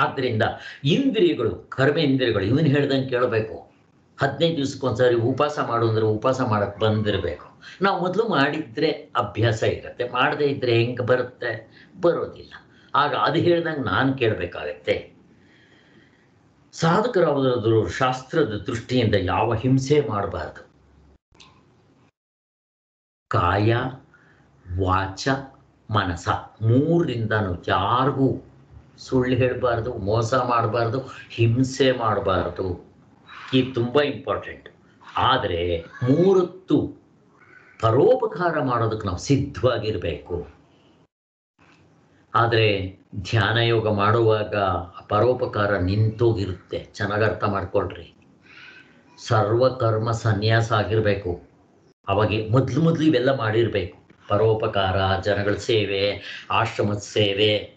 ಆದ್ದರಿಂದ ಇಂದ್ರಿಯಗಳು, ಕರ್ಮೇಂದ್ರಿಯಗಳು, ಇವನು ಹೇಳ್ದಂಗೆ ಕೇಳಬೇಕು. ಹದಿನೈದು ದಿವ್ಸಕ್ಕೊಂದ್ಸರಿ ಉಪವಾಸ ಮಾಡು ಅಂದರೆ ಉಪವಾಸ ಮಾಡಕ್ಕೆ ಬಂದಿರಬೇಕು. ನಾವು ಮೊದಲು ಮಾಡಿದ್ರೆ ಅಭ್ಯಾಸ ಇರುತ್ತೆ. ಮಾಡದೇ ಇದ್ದರೆ ಹೆಂಗೆ ಬರುತ್ತೆ? ಬರೋದಿಲ್ಲ. ಆಗ ಅದು ಹೇಳ್ದಂಗೆ ನಾನು ಕೇಳಬೇಕಾಗತ್ತೆ. ಸಾಧಕರಾದರು ಶಾಸ್ತ್ರದ ದೃಷ್ಟಿಯಿಂದ ಯಾವ ಹಿಂಸೆ ಮಾಡಬಾರ್ದು. ಕಾಯ, ವಾಚ, ಮನಸ ಮೂರರಿಂದನೂ ಯಾರಿಗೂ ಸುಳ್ಳು ಹೇಳಬಾರ್ದು, ಮೋಸ ಮಾಡಬಾರ್ದು, ಹಿಂಸೆ ಮಾಡಬಾರ್ದು. ಇದು ತುಂಬ ಇಂಪಾರ್ಟೆಂಟ್ ಆದರೆ ಮೂರತ್ತು ಪರೋಪಕಾರ ಮಾಡೋದಕ್ಕೆ ನಾವು ಸಿದ್ಧವಾಗಿರಬೇಕು. ಆದರೆ ಧ್ಯಾನ ಯೋಗ ಮಾಡುವಾಗ ಪರೋಪಕಾರ ನಿಂತೋಗಿರುತ್ತೆ. ಚೆನ್ನಾಗಿ ಅರ್ಥ ಮಾಡ್ಕೊಳ್ರಿ. ಸರ್ವಕರ್ಮ ಸನ್ಯಾಸ ಆಗಿರಬೇಕು. ಅವಾಗೆ ಮೊದಲು ಮೊದಲು ಇವೆಲ್ಲ ಮಾಡಿರಬೇಕು. ಪರೋಪಕಾರ, ಜನಗಳ ಸೇವೆ, ಆಶ್ರಮದ ಸೇವೆ,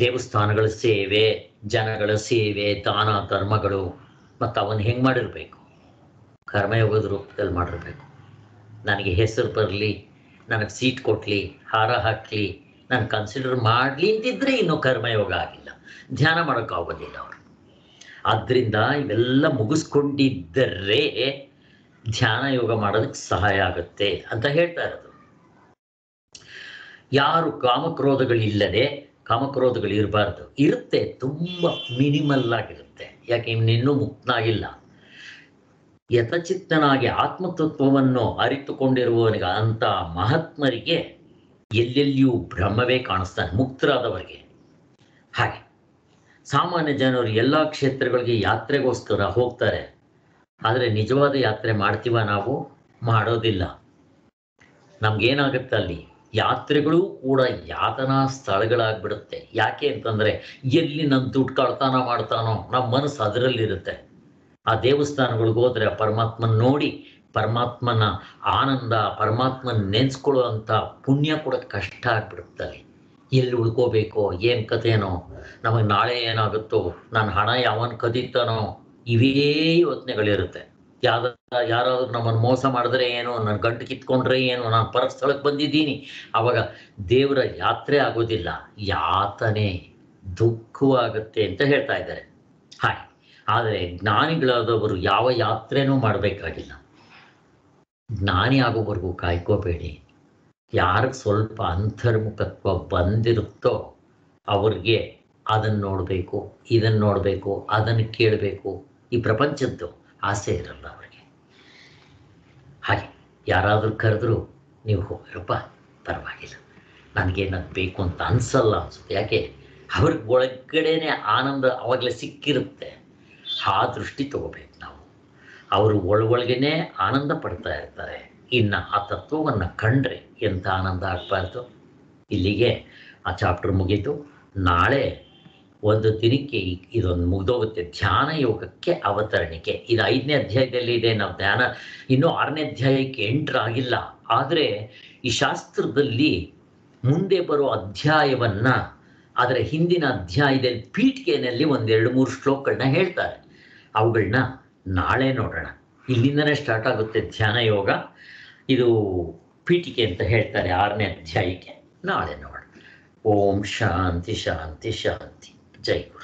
ದೇವಸ್ಥಾನಗಳ ಸೇವೆ, ಜನಗಳ ಸೇವೆ, ದಾನ, ಧರ್ಮಗಳು. ಮತ್ತು ಅವನು ಹೆಂಗೆ ಮಾಡಿರಬೇಕು? ಕರ್ಮಯೋಗದ ರೂಪದಲ್ಲಿ ಮಾಡಿರಬೇಕು. ನನಗೆ ಹೆಸರು ಬರಲಿ, ನನಗೆ ಸೀಟ್ ಕೊಟ್ಟಲಿ ಹಾರ ಹಾಕಲಿ, ನಾನು ಕನ್ಸಿಡರ್ ಮಾಡಲಿ ಅಂತಿದ್ರೆ ಇನ್ನೂ ಕರ್ಮಯೋಗ ಆಗಿಲ್ಲ. ಧ್ಯಾನ ಮಾಡೋಕ್ಕಾಗೋದಿಲ್ಲ ಅವರು. ಆದ್ದರಿಂದ ಇವೆಲ್ಲ ಮುಗಿಸ್ಕೊಂಡಿದ್ದರೆ ಧ್ಯಾನ ಯೋಗ ಮಾಡೋದಕ್ಕೆ ಸಹಾಯ ಆಗುತ್ತೆ ಅಂತ ಹೇಳ್ತಾ ಇರೋದು. ಯಾರು ಕಾಮಕ್ರೋಧಗಳಿಲ್ಲದೆ ಕಾಮಕ್ರೋಧಗಳು ಇರಬಾರ್ದು. ಇರುತ್ತೆ, ತುಂಬ ಮಿನಿಮಲ್ ಆಗಿರುತ್ತೆ. ಯಾಕೆ ಇನ್ನೂ ಮುಕ್ತನಾಗಿಲ್ಲ? ಯಥಚಿತ್ತನಾಗಿ ಆತ್ಮತತ್ವವನ್ನು ಅರಿತುಕೊಂಡಿರುವವನಿಗೆ ಅಂತ ಮಹಾತ್ಮರಿಗೆ ಎಲ್ಲೆಲ್ಲಿಯೂ ಭ್ರಮವೇ ಕಾಣಿಸ್ತಾನೆ, ಮುಕ್ತರಾದವರಿಗೆ. ಹಾಗೆ ಸಾಮಾನ್ಯ ಜನರು ಎಲ್ಲ ಕ್ಷೇತ್ರಗಳಿಗೆ ಯಾತ್ರೆಗೋಸ್ಕರ ಹೋಗ್ತಾರೆ. ಆದರೆ ನಿಜವಾದ ಯಾತ್ರೆ ಮಾಡ್ತೀವ ನಾವು? ಮಾಡೋದಿಲ್ಲ. ನಮ್ಗೇನಾಗುತ್ತೆ ಅಲ್ಲಿ? ಯಾತ್ರೆಗಳು ಕೂಡ ಯಾತನಾ ಸ್ಥಳಗಳಾಗ್ಬಿಡುತ್ತೆ. ಯಾಕೆ ಅಂತಂದ್ರೆ ಎಲ್ಲಿ ನನ್ನ ದುಡ್ಡು ಕಳ್ತಾನ ಮಾಡ್ತಾನೋ ನಮ್ಮ ಮನಸ್ಸು ಅದರಲ್ಲಿರುತ್ತೆ. ಆ ದೇವಸ್ಥಾನಗಳಿಗೆ ಹೋದ್ರೆ ಪರಮಾತ್ಮನ ನೋಡಿ, ಪರಮಾತ್ಮನ ಆನಂದ, ಪರಮಾತ್ಮನ ನೆನ್ಸ್ಕೊಳ್ಳುವಂಥ ಪುಣ್ಯ ಕೂಡ ಕಷ್ಟ ಆಗ್ಬಿಡುತ್ತೆ ಅಲ್ಲಿ. ಎಲ್ಲಿ ಉಳ್ಕೋಬೇಕೋ, ಏನು ಕಥೆನೋ, ನಮಗೆ ನಾಳೆ ಏನಾಗುತ್ತೋ, ನಾನು ಹಣ ಯಾವನ್ ಕದೀತಾನೋ, ಇವೇ ಯೋಚನೆಗಳಿರುತ್ತೆ ಯಾವ್ದ ಯಾರಾದ್ರೂ ನಮ್ಮನ್ನು ಮೋಸ ಮಾಡಿದ್ರೆ ಏನು? ನನ್ನ ಗಂಟು ಕಿತ್ಕೊಂಡ್ರೆ ಏನು? ನಾನು ಪರ ಸ್ಥಳಕ್ಕೆ ಬಂದಿದ್ದೀನಿ. ಅವಾಗ ದೇವರ ಯಾತ್ರೆ ಆಗೋದಿಲ್ಲ. ಯಾತನೆ ದುಃಖವಾಗುತ್ತೆ ಅಂತ ಹೇಳ್ತಾ ಇದ್ದಾರೆ. ಹಾಯ್ ಆದರೆ ಜ್ಞಾನಿಗಳಾದವರು ಯಾವ ಯಾತ್ರೆನೂ ಮಾಡಬೇಕಾಗಿಲ್ಲ. ಜ್ಞಾನಿ ಆಗೋವರೆಗೂ ಕಾಯ್ಕೋಬೇಡಿ. ಯಾರಿಗೆ ಸ್ವಲ್ಪ ಅಂತರ್ಮುಖತ್ವ ಬಂದಿರುತ್ತೋ ಅವ್ರಿಗೆ ಅದನ್ನು ನೋಡಬೇಕು, ಇದನ್ನು ನೋಡಬೇಕು, ಅದನ್ನು ಕೇಳಬೇಕು. ಈ ಪ್ರಪಂಚದ್ದು. ಆಸೆ ಇರಲ್ಲ ಅವರಿಗೆ. ಹಾಗೆ ಯಾರಾದರೂ ಕರೆದ್ರು ನೀವು ಹೋಗಿರಪ್ಪ ಪರವಾಗಿಲ್ಲ. ನನಗೇನದು ಬೇಕು ಅಂತ ಅನಿಸಲ್ಲ ಅನ್ಸುತ್ತೆ. ಯಾಕೆ? ಅವ್ರಿಗೆ ಒಳಗಡೆನೆ ಆನಂದ ಅವಾಗಲೇ ಸಿಕ್ಕಿರುತ್ತೆ. ಆ ದೃಷ್ಟಿ ತಗೋಬೇಕು ನಾವು. ಅವರು ಒಳಗೊಳಗೇನೆ ಆನಂದ ಪಡ್ತಾ ಇರ್ತಾರೆ. ಇನ್ನು ಆ ತತ್ವವನ್ನು ಕಂಡ್ರೆ ಎಂಥ ಆನಂದ ಆಗ್ಬಾರ್ದು? ಇಲ್ಲಿಗೆ ಆ ಚಾಪ್ಟರ್ ಮುಗೀತು. ನಾಳೆ ಒಂದು ಈ- ಇದೊಂದು ಮುಗ್ದೋಗುತ್ತೆ. ಧ್ಯಾನ ಯೋಗಕ್ಕೆ ಅವತರಣಿಕೆ. ಇದು ಐದನೇ ಅಧ್ಯಾಯದಲ್ಲಿ ಇದೆ ನಾವು ಧ್ಯಾನ. ಇನ್ನೂ ಆರನೇ ಅಧ್ಯಾಯಕ್ಕೆ ಎಂಟ್ರ್ ಆಗಿಲ್ಲ ಆದರೆ ಈ ಶಾಸ್ತ್ರದಲ್ಲಿ ಮುಂದೆ ಬರೋ ಅಧ್ಯಾಯವನ್ನ ಅದರ ಹಿಂದಿನ ಅಧ್ಯಾಯದಲ್ಲಿ ಪೀಠಿಕೆಯಲ್ಲಿ ಒಂದೆರಡು ಮೂರು ಶ್ಲೋಕಗಳನ್ನ ಹೇಳ್ತಾರೆ. ಅವುಗಳನ್ನ ನಾಳೆ ನೋಡೋಣ. ಇಲ್ಲಿಂದನೇ ಸ್ಟಾರ್ಟ್ ಆಗುತ್ತೆ ಧ್ಯಾನ ಯೋಗ. ಇದು ಪೀಠಿಕೆ ಅಂತ ಹೇಳ್ತಾರೆ ಆರನೇ ಅಧ್ಯಾಯಕ್ಕೆ. ನಾಳೆ ನೋಡೋಣ. ಓಂ ಶಾಂತಿ ಶಾಂತಿ ಶಾಂತಿ. ಜೈ ಗುರು